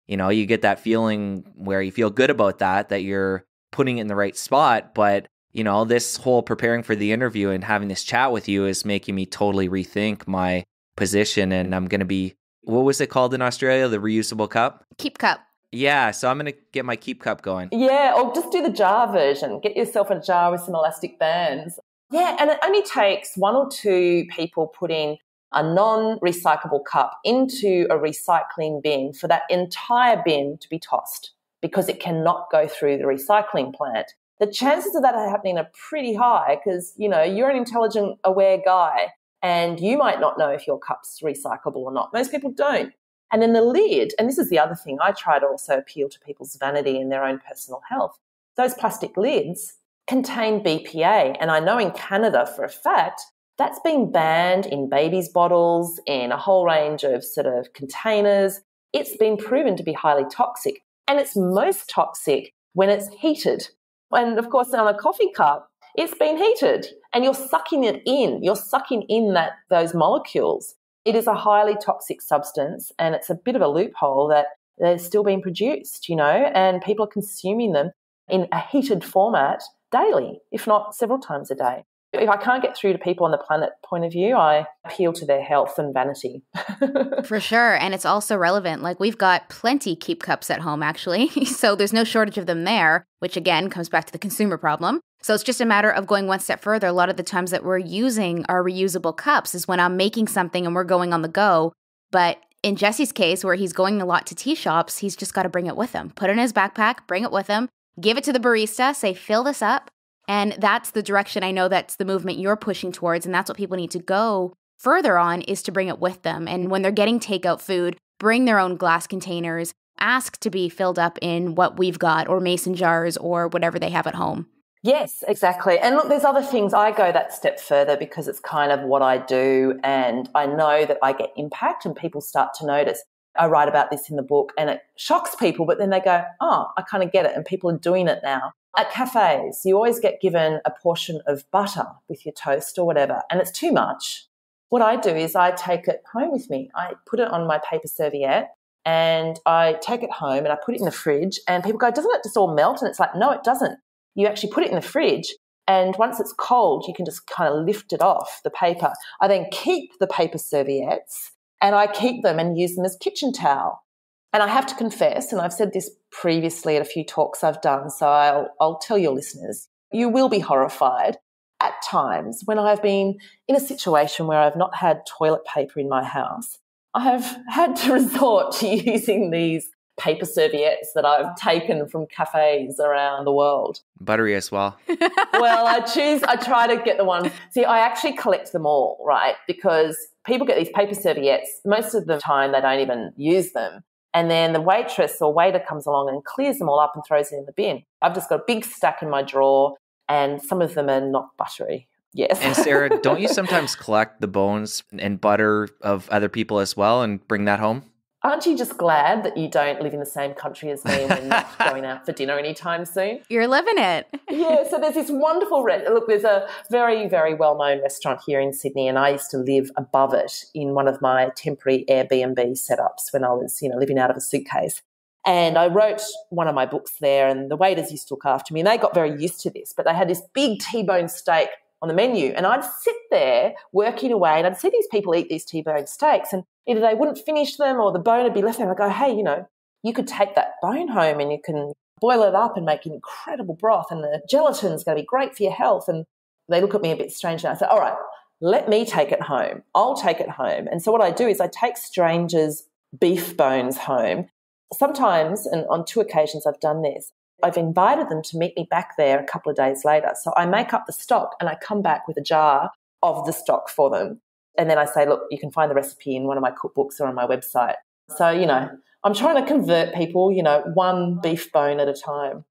you know, you get that feeling where you feel good about that, that you're putting it in the right spot. But, you know, this whole preparing for the interview and having this chat with you is making me totally rethink my position. And I'm going to be, what was it called in Australia? The reusable cup? KeepCup. Yeah, so I'm going to get my KeepCup going. Yeah, or just do the jar version. Get yourself a jar with some elastic bands. Yeah, and it only takes one or two people putting a non recyclable cup into a recycling bin for that entire bin to be tossed because it cannot go through the recycling plant. The chances of that happening are pretty high because, you know, you're an intelligent, aware guy and you might not know if your cup's recyclable or not. Most people don't. And then the lid, and this is the other thing, I try to also appeal to people's vanity and their own personal health. Those plastic lids contain BPA. And I know in Canada for a fact that's been banned in babies' bottles, in a whole range of sort of containers. It's been proven to be highly toxic. And it's most toxic when it's heated. And of course, on a coffee cup, it's been heated and you're sucking it in. You're sucking in that, those molecules. It is a highly toxic substance and it's a bit of a loophole that they're still being produced, you know, and people are consuming them in a heated format daily, if not several times a day. If I can't get through to people on the planet point of view, I appeal to their health and vanity. For sure. And it's also relevant. Like we've got plenty KeepCups at home, actually. so there's no shortage of them there, which again comes back to the consumer problem. So it's just a matter of going one step further. A lot of the times that we're using our reusable cups is when I'm making something and we're going on the go. But In Jesse's case, where he's going a lot to tea shops, he's just got to bring it with him. Put it in his backpack, bring it with him, give it to the barista, say, fill this up. And that's the direction I know that's the movement you're pushing towards. And that's what people need to go further on is to bring it with them. And when they're getting takeout food, bring their own glass containers, ask to be filled up in what we've got or mason jars or whatever they have at home. Yes, exactly. And look, there's other things. I go that step further because it's kind of what I do. And I know that I get impact and people start to notice. I write about this in the book and it shocks people, but then they go, oh, I kind of get it. And people are doing it now. At cafes, you always get given a portion of butter with your toast or whatever, and it's too much. What I do is I take it home with me. I put it on my paper serviette and I take it home and I put it in the fridge. And people go, doesn't it just all melt? And it's like, no, it doesn't. You actually put it in the fridge. And once it's cold, you can just kind of lift it off the paper. I then keep the paper serviettes and I keep them and use them as kitchen towel. And I have to confess, and I've said this previously at a few talks I've done, so I'll, I'll tell your listeners, you will be horrified at times when I've been in a situation where I've not had toilet paper in my house. I have had to resort to using these paper serviettes that I've taken from cafes around the world. Buttery as well. well, I choose, I try to get the ones. See, I actually collect them all, right? Because people get these paper serviettes. Most of the time, they don't even use them. And then the waitress or waiter comes along and clears them all up and throws it in the bin. I've just got a big stack in my drawer, and some of them are not buttery. Yes. and Sarah, don't you sometimes collect the bones and butter of other people as well and bring that home? Aren't you just glad that you don't live in the same country as me and we're not going out for dinner anytime soon? You're living it. yeah, so there's this wonderful re- look. There's a very, very well-known restaurant here in Sydney, and I used to live above it in one of my temporary Airbnb setups when I was, you know, living out of a suitcase. And I wrote one of my books there, and the waiters used to look after me, and they got very used to this. But they had this big T-bone steak on the menu, and I'd sit there working away, and I'd see these people eat these T-bone steaks, and either they wouldn't finish them or the bone would be left there. I go, hey, you know, you could take that bone home and you can boil it up and make an incredible broth, and the gelatin's going to be great for your health. And they look at me a bit strange, and I say, all right, let me take it home. I'll take it home. And so what I do is I take strangers' beef bones home. Sometimes, and on two occasions I've done this, I've invited them to meet me back there a couple of days later. So I make up the stock and I come back with a jar of the stock for them. And then I say, look, you can find the recipe in one of my cookbooks or on my website. So, you know, I'm trying to convert people, you know, one beef bone at a time.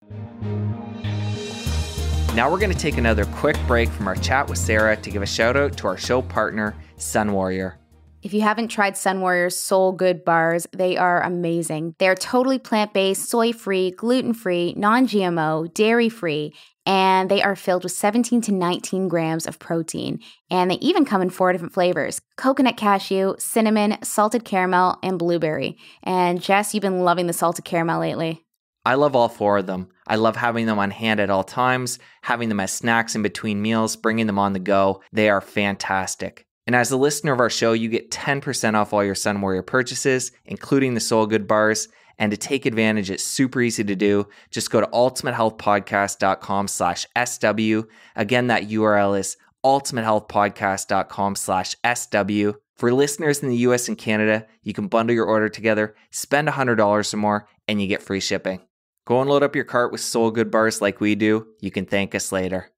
Now we're going to take another quick break from our chat with Sarah to give a shout out to our show partner, Sunwarrior. If you haven't tried Sun Warrior's Sol Good bars, they are amazing. They are totally plant based, soy free, gluten free, non GMO, dairy free, and they are filled with 17 to 19 grams of protein. And they even come in four different flavors coconut cashew, cinnamon, salted caramel, and blueberry. And Jess, you've been loving the salted caramel lately. I love all four of them. I love having them on hand at all times, having them as snacks in between meals, bringing them on the go. They are fantastic. And as a listener of our show, you get 10% off all your Sunwarrior purchases, including the Sol Good bars. And to take advantage, it's super easy to do. Just go to ultimatehealthpodcast.com slash SW. Again, that URL is ultimatehealthpodcast.com slash SW. For listeners in the US and Canada, you can bundle your order together, spend $100 or more, and you get free shipping. Go and load up your cart with Sol Good bars like we do. You can thank us later.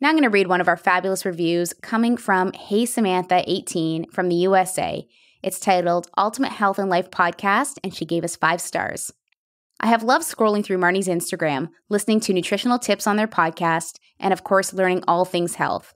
Now I'm going to read one of our fabulous reviews coming from Hey Samantha 18 from the USA. It's titled Ultimate Health and Life Podcast, and she gave us five stars. I have loved scrolling through Marni's Instagram, listening to nutritional tips on their podcast, and of course, learning all things health.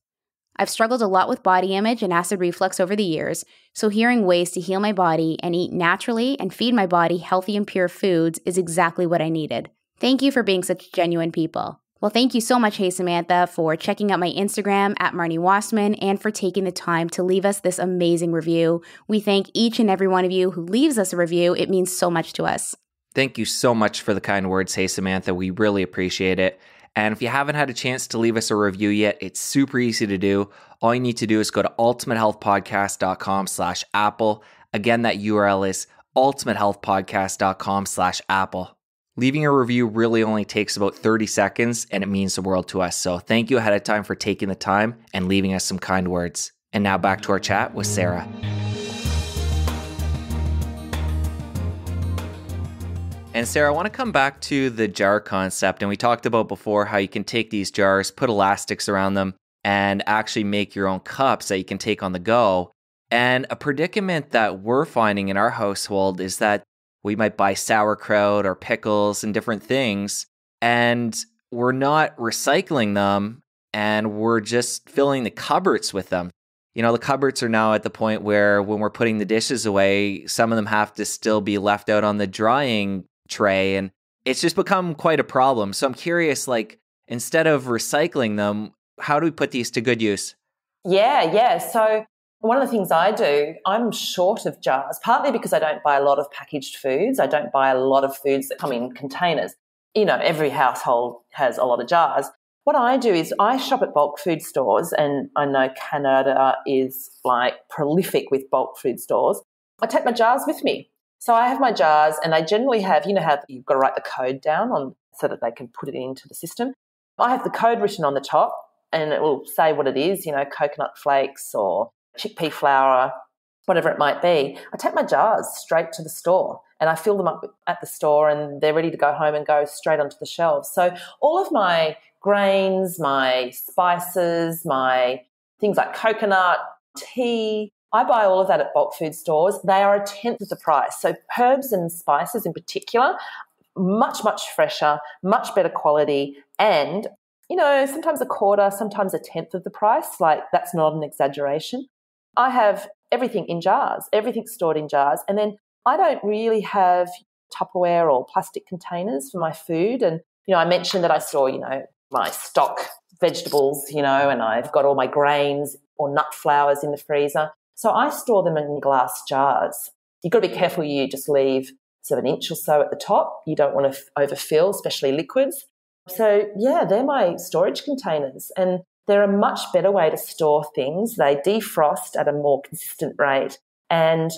I've struggled a lot with body image and acid reflux over the years, so hearing ways to heal my body and eat naturally and feed my body healthy and pure foods is exactly what I needed. Thank you for being such genuine people. Well, thank you so much, Hey Samantha, for checking out my Instagram at Marni Wasserman and for taking the time to leave us this amazing review. We thank each and every one of you who leaves us a review. It means so much to us. Thank you so much for the kind words, Hey Samantha. We really appreciate it. And if you haven't had a chance to leave us a review yet, it's super easy to do. All you need to do is go to ultimatehealthpodcast.com slash apple. Again, that URL is ultimatehealthpodcast.com slash apple. Leaving a review really only takes about 30 seconds and it means the world to us. So thank you ahead of time for taking the time and leaving us some kind words. And now back to our chat with Sarah. And Sarah, I want to come back to the jar concept. And we talked about before how you can take these jars, put elastics around them, and actually make your own cups that you can take on the go. And a predicament that we're finding in our household is that we might buy sauerkraut or pickles and different things, and we're not recycling them and we're just filling the cupboards with them. You know, the cupboards are now at the point where when we're putting the dishes away, some of them have to still be left out on the drying tray. And it's just become quite a problem. So I'm curious, like, instead of recycling them, how do we put these to good use? Yeah, yeah. So one of the things I do, I'm short of jars, partly because I don't buy a lot of packaged foods. I don't buy a lot of foods that come in containers. You know, every household has a lot of jars. What I do is I shop at bulk food stores, and I know Canada is like prolific with bulk food stores. I take my jars with me. So I have my jars, and I generally have, you know, how you've got to write the code down on so that they can put it into the system. I have the code written on the top, and it will say what it is, you know, coconut flakes or chickpea flour, whatever it might be. I take my jars straight to the store and I fill them up at the store and they're ready to go home and go straight onto the shelves. So all of my grains, my spices, my things like coconut, tea, I buy all of that at bulk food stores. They are a tenth of the price. So herbs and spices in particular, much, much fresher, much better quality. And, you know, sometimes a quarter, sometimes a tenth of the price. Like that's not an exaggeration. I have everything in jars, everything stored in jars. And then I don't really have Tupperware or plastic containers for my food. And, you know, I mentioned that I store, you know, my stock vegetables, you know, and I've got all my grains or nut flours in the freezer. So I store them in glass jars. You've got to be careful you just leave sort of an inch or so at the top. You don't want to overfill, especially liquids. So, yeah, they're my storage containers. And they're a much better way to store things. They defrost at a more consistent rate. And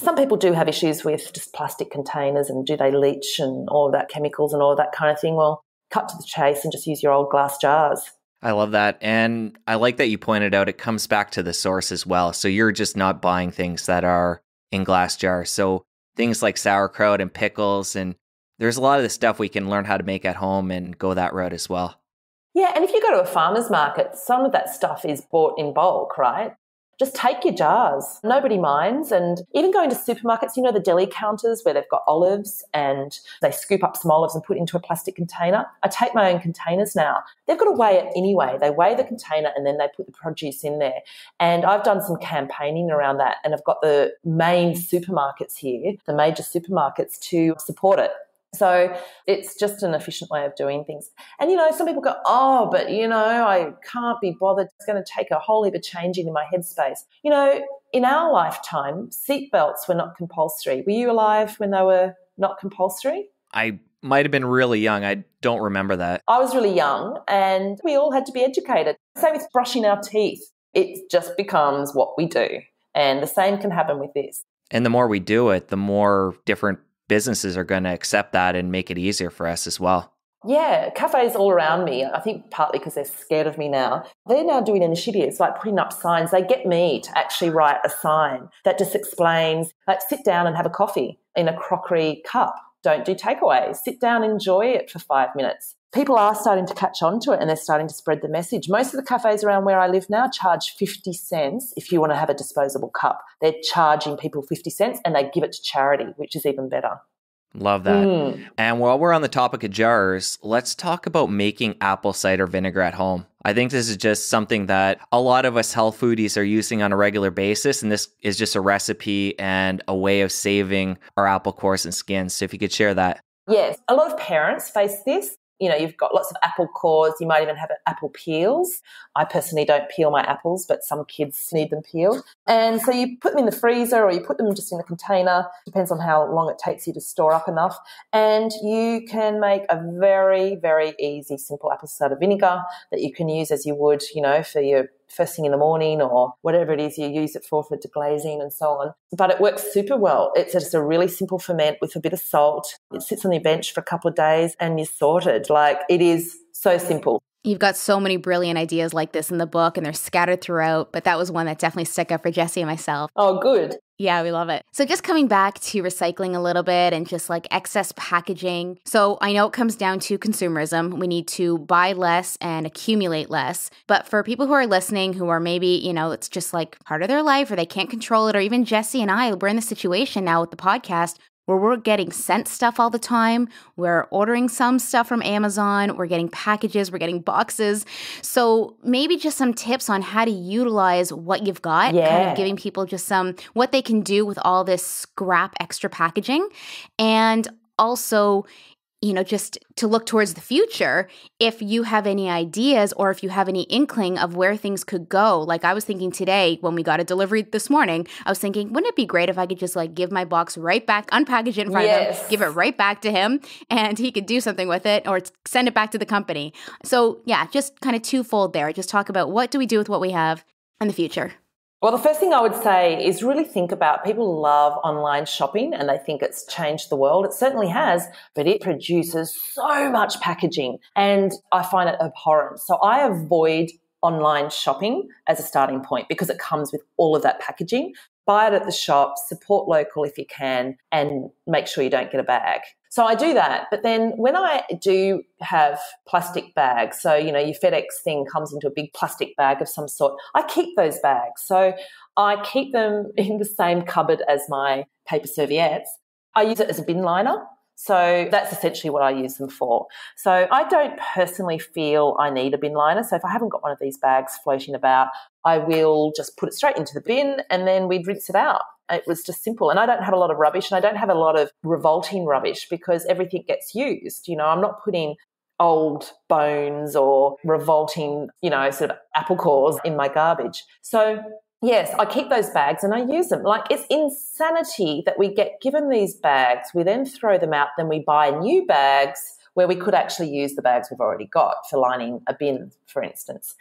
some people do have issues with just plastic containers and do they leach and all that chemicals and all that kind of thing. Well, cut to the chase and just use your old glass jars. I love that. And I like that you pointed out it comes back to the source as well. So you're just not buying things that are in glass jars. So things like sauerkraut and pickles and there's a lot of the stuff we can learn how to make at home and go that route as well. Yeah, and if you go to a farmer's market, some of that stuff is bought in bulk, right? Just take your jars. Nobody minds. And even going to supermarkets, you know, the deli counters where they've got olives and they scoop up some olives and put into a plastic container. I take my own containers now. They've got to weigh it anyway. They weigh the container and then they put the produce in there. And I've done some campaigning around that and I've got the main supermarkets here, the major supermarkets to support it. So it's just an efficient way of doing things. And, you know, some people go, oh, but, you know, I can't be bothered. It's going to take a whole heap of changing in my headspace. You know, in our lifetime, seatbelts were not compulsory. Were you alive when they were not compulsory? I might have been really young. I don't remember that. I was really young and we all had to be educated. Same with brushing our teeth. It just becomes what we do. And the same can happen with this. And the more we do it, the more different businesses are going to accept that and make it easier for us as well. Yeah, cafes all around me, I think partly because they're scared of me now, they're now doing initiatives like putting up signs. They get me to actually write a sign that just explains, like, sit down and have a coffee in a crockery cup. Don't do takeaways. Sit down, enjoy it for five minutes people are starting to catch on to it and they're starting to spread the message. Most of the cafes around where I live now charge 50 cents if you want to have a disposable cup. They're charging people 50 cents and they give it to charity, which is even better. Love that. Mm. And while we're on the topic of jars, let's talk about making apple cider vinegar at home. I think this is just something that a lot of us health foodies are using on a regular basis. And this is just a recipe and a way of saving our apple cores and skins. So if you could share that. Yes, a lot of parents face this you know, you've got lots of apple cores. You might even have apple peels. I personally don't peel my apples, but some kids need them peeled. And so you put them in the freezer or you put them just in a container, depends on how long it takes you to store up enough. And you can make a very, very easy, simple apple cider vinegar that you can use as you would, you know, for your first thing in the morning or whatever it is you use it for for deglazing and so on. But it works super well. It's just a really simple ferment with a bit of salt. It sits on your bench for a couple of days and you're sorted. Like it is so simple. You've got so many brilliant ideas like this in the book and they're scattered throughout, but that was one that definitely stuck out for Jesse and myself. Oh, good. Yeah, we love it. So, just coming back to recycling a little bit and just like excess packaging. So, I know it comes down to consumerism. We need to buy less and accumulate less. But for people who are listening who are maybe, you know, it's just like part of their life or they can't control it, or even Jesse and I, we're in the situation now with the podcast where we're getting sent stuff all the time. We're ordering some stuff from Amazon. We're getting packages. We're getting boxes. So maybe just some tips on how to utilize what you've got. Yeah. Kind of giving people just some what they can do with all this scrap extra packaging. And also, you know, just to look towards the future, if you have any ideas or if you have any inkling of where things could go. Like I was thinking today when we got a delivery this morning, I was thinking, wouldn't it be great if I could just like give my box right back, unpackage it in front Yes. of him, give it right back to him, and he could do something with it or send it back to the company. So, yeah, just kind of twofold there. Just talk about what do we do with what we have in the future. Well, the first thing I would say is really think about people love online shopping and they think it's changed the world. It certainly has, but it produces so much packaging and I find it abhorrent. So I avoid online shopping as a starting point because it comes with all of that packaging. Buy it at the shop, support local if you can, and make sure you don't get a bag. So I do that. But then when I do have plastic bags, so, you know, your FedEx thing comes into a big plastic bag of some sort, I keep those bags. So I keep them in the same cupboard as my paper serviettes. I use it as a bin liner. So that's essentially what I use them for. So I don't personally feel I need a bin liner. So if I haven't got one of these bags floating about, I will just put it straight into the bin and then we'd rinse it out. It was just simple. And I don't have a lot of rubbish and I don't have a lot of revolting rubbish because everything gets used. You know, I'm not putting old bones or revolting, you know, sort of apple cores in my garbage. So Yes, I keep those bags and I use them. Like it's insanity that we get given these bags, we then throw them out, then we buy new bags where we could actually use the bags we've already got for lining a bin, for instance.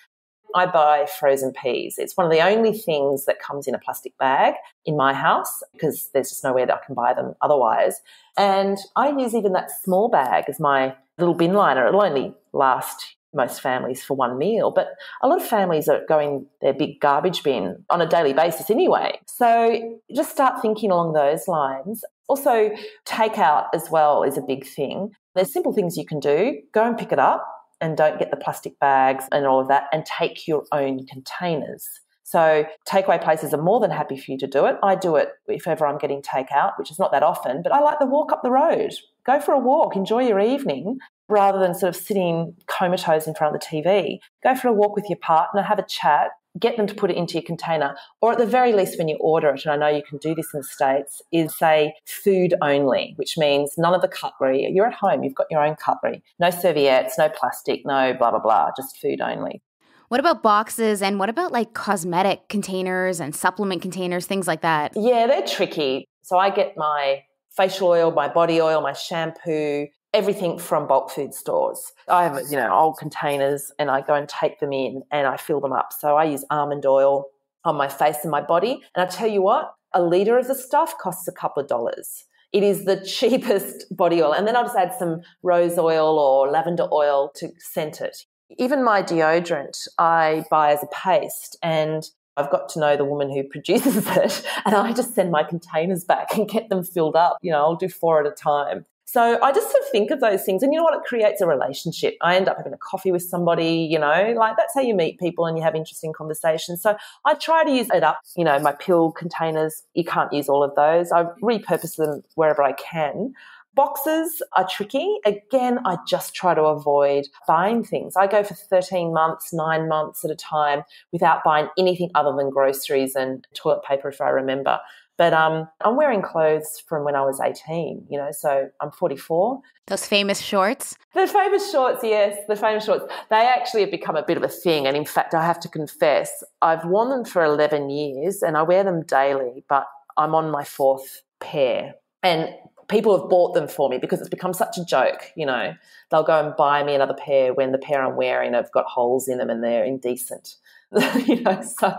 I buy frozen peas. It's one of the only things that comes in a plastic bag in my house because there's just nowhere that I can buy them otherwise. And I use even that small bag as my little bin liner. It'll only last most families for one meal, but a lot of families are going their big garbage bin on a daily basis anyway. So just start thinking along those lines. Also, takeout as well is a big thing. There's simple things you can do. Go and pick it up and don't get the plastic bags and all of that and take your own containers. So takeaway places are more than happy for you to do it. I do it if ever I'm getting takeout, which is not that often, but I like the walk up the road. Go for a walk, enjoy your evening rather than sort of sitting comatose in front of the TV. Go for a walk with your partner, have a chat, get them to put it into your container, or at the very least, when you order it, and I know you can do this in the States, is say food only, which means none of the cutlery. You're at home, you've got your own cutlery, no serviettes, no plastic, no blah, blah, blah, just food only. What about boxes and what about like cosmetic containers and supplement containers, things like that? Yeah, they're tricky. So I get my facial oil, my body oil, my shampoo, everything from bulk food stores. I have, you know, old containers and I go and take them in and I fill them up. So I use almond oil on my face and my body. And I tell you what, a litre of the stuff costs a couple of dollars. It is the cheapest body oil. And then I'll just add some rose oil or lavender oil to scent it. Even my deodorant, I buy as a paste and I've got to know the woman who produces it and I just send my containers back and get them filled up. You know, I'll do four at a time. So I just sort of think of those things and you know what? It creates a relationship. I end up having a coffee with somebody, you know, like that's how you meet people and you have interesting conversations. So I try to use it up, you know, my pill containers. You can't use all of those. I repurpose them wherever I can. Boxes are tricky. Again, I just try to avoid buying things. I go for 13 months, nine months at a time without buying anything other than groceries and toilet paper, if I remember. But um, I'm wearing clothes from when I was 18, you know, so I'm 44. Those famous shorts? The famous shorts, yes, the famous shorts. They actually have become a bit of a thing. And in fact, I have to confess, I've worn them for 11 years and I wear them daily, but I'm on my fourth pair. And people have bought them for me because it's become such a joke, you know. They'll go and buy me another pair when the pair I'm wearing have got holes in them and they're indecent. you know, so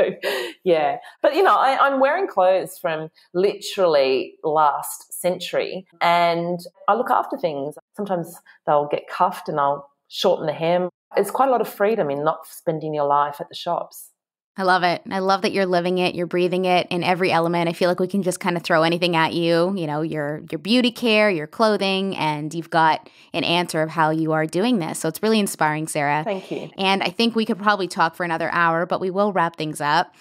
yeah. But you know, I, I'm wearing clothes from literally last century and I look after things. Sometimes they'll get cuffed and I'll shorten the hem. It's quite a lot of freedom in not spending your life at the shops. I love it. I love that you're living it, you're breathing it in every element. I feel like we can just kind of throw anything at you, you know, your your beauty care, your clothing, and you've got an answer of how you are doing this. So it's really inspiring, Sarah. Thank you. And I think we could probably talk for another hour, but we will wrap things up.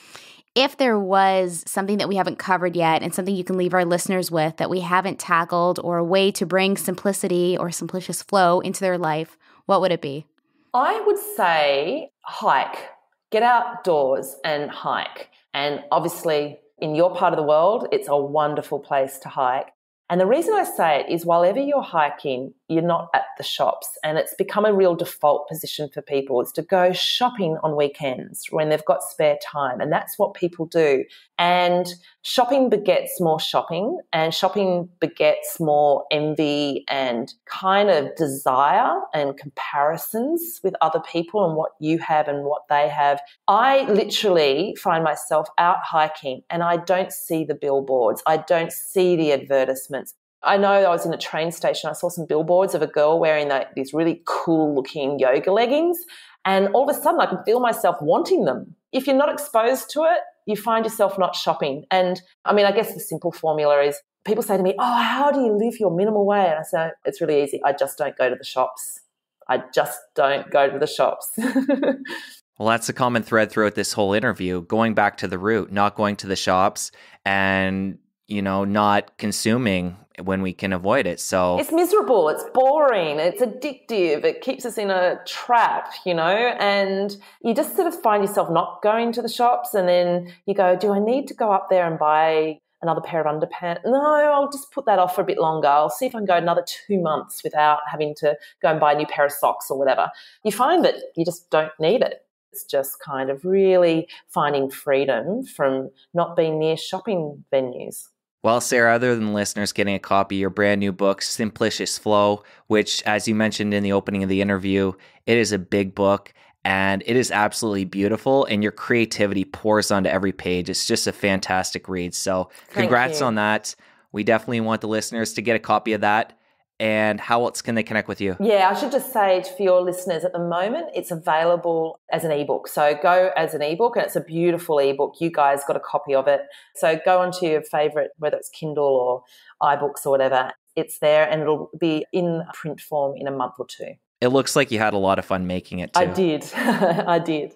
If there was something that we haven't covered yet and something you can leave our listeners with that we haven't tackled or a way to bring simplicity or simplicious flow into their life, what would it be? I would say hike get outdoors and hike. And obviously, in your part of the world, it's a wonderful place to hike. And the reason I say it is while ever you're hiking, you're not at the shops. And it's become a real default position for people is to go shopping on weekends when they've got spare time. And that's what people do. And shopping begets more shopping and shopping begets more envy and kind of desire and comparisons with other people and what you have and what they have. I literally find myself out hiking and I don't see the billboards. I don't see the advertisements. I know I was in a train station. I saw some billboards of a girl wearing these really cool looking yoga leggings. And all of a sudden, I can feel myself wanting them. If you're not exposed to it, you find yourself not shopping. And I mean, I guess the simple formula is people say to me, Oh, how do you live your minimal way? And I say, It's really easy. I just don't go to the shops. I just don't go to the shops. well, that's a common thread throughout this whole interview going back to the root, not going to the shops and, you know, not consuming when we can avoid it. So it's miserable, it's boring, it's addictive, it keeps us in a trap, you know, and you just sort of find yourself not going to the shops and then you go, Do I need to go up there and buy another pair of underpants? No, I'll just put that off for a bit longer. I'll see if I can go another two months without having to go and buy a new pair of socks or whatever. You find that you just don't need it. It's just kind of really finding freedom from not being near shopping venues. Well, Sarah, other than listeners getting a copy of your brand new book, Simplicious Flow, which, as you mentioned in the opening of the interview, it is a big book and it is absolutely beautiful and your creativity pours onto every page. It's just a fantastic read. So, congrats on that. We definitely want the listeners to get a copy of that and how else can they connect with you? Yeah, I should just say for your listeners at the moment, it's available as an ebook. So go as an ebook, and it's a beautiful ebook. You guys got a copy of it. So go onto your favorite, whether it's Kindle or iBooks or whatever. It's there, and it'll be in print form in a month or two. It looks like you had a lot of fun making it too. I did. I did.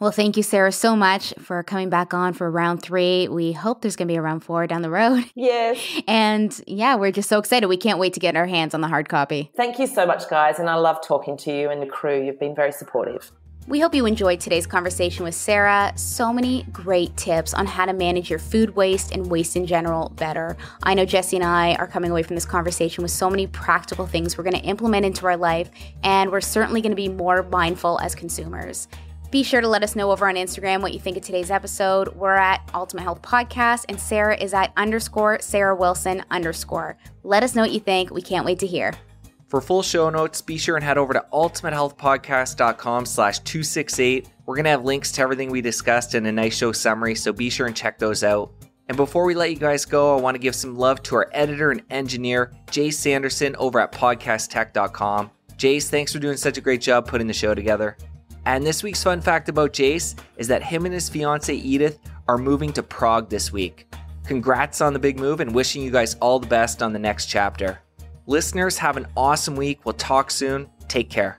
Well, thank you, Sarah, so much for coming back on for round three. We hope there's going to be a round four down the road. Yes. And yeah, we're just so excited. We can't wait to get our hands on the hard copy. Thank you so much, guys. And I love talking to you and the crew. You've been very supportive. We hope you enjoyed today's conversation with Sarah. So many great tips on how to manage your food waste and waste in general better. I know Jesse and I are coming away from this conversation with so many practical things we're going to implement into our life, and we're certainly going to be more mindful as consumers. Be sure to let us know over on Instagram what you think of today's episode. We're at Ultimate Health Podcast, and Sarah is at underscore Sarah Wilson underscore. Let us know what you think. We can't wait to hear. For full show notes, be sure and head over to ultimatehealthpodcast.com slash 268. We're going to have links to everything we discussed and a nice show summary, so be sure and check those out. And before we let you guys go, I want to give some love to our editor and engineer, Jace Sanderson, over at podcasttech.com. Jace, thanks for doing such a great job putting the show together. And this week's fun fact about Jace is that him and his fiance Edith are moving to Prague this week. Congrats on the big move and wishing you guys all the best on the next chapter. Listeners, have an awesome week. We'll talk soon. Take care.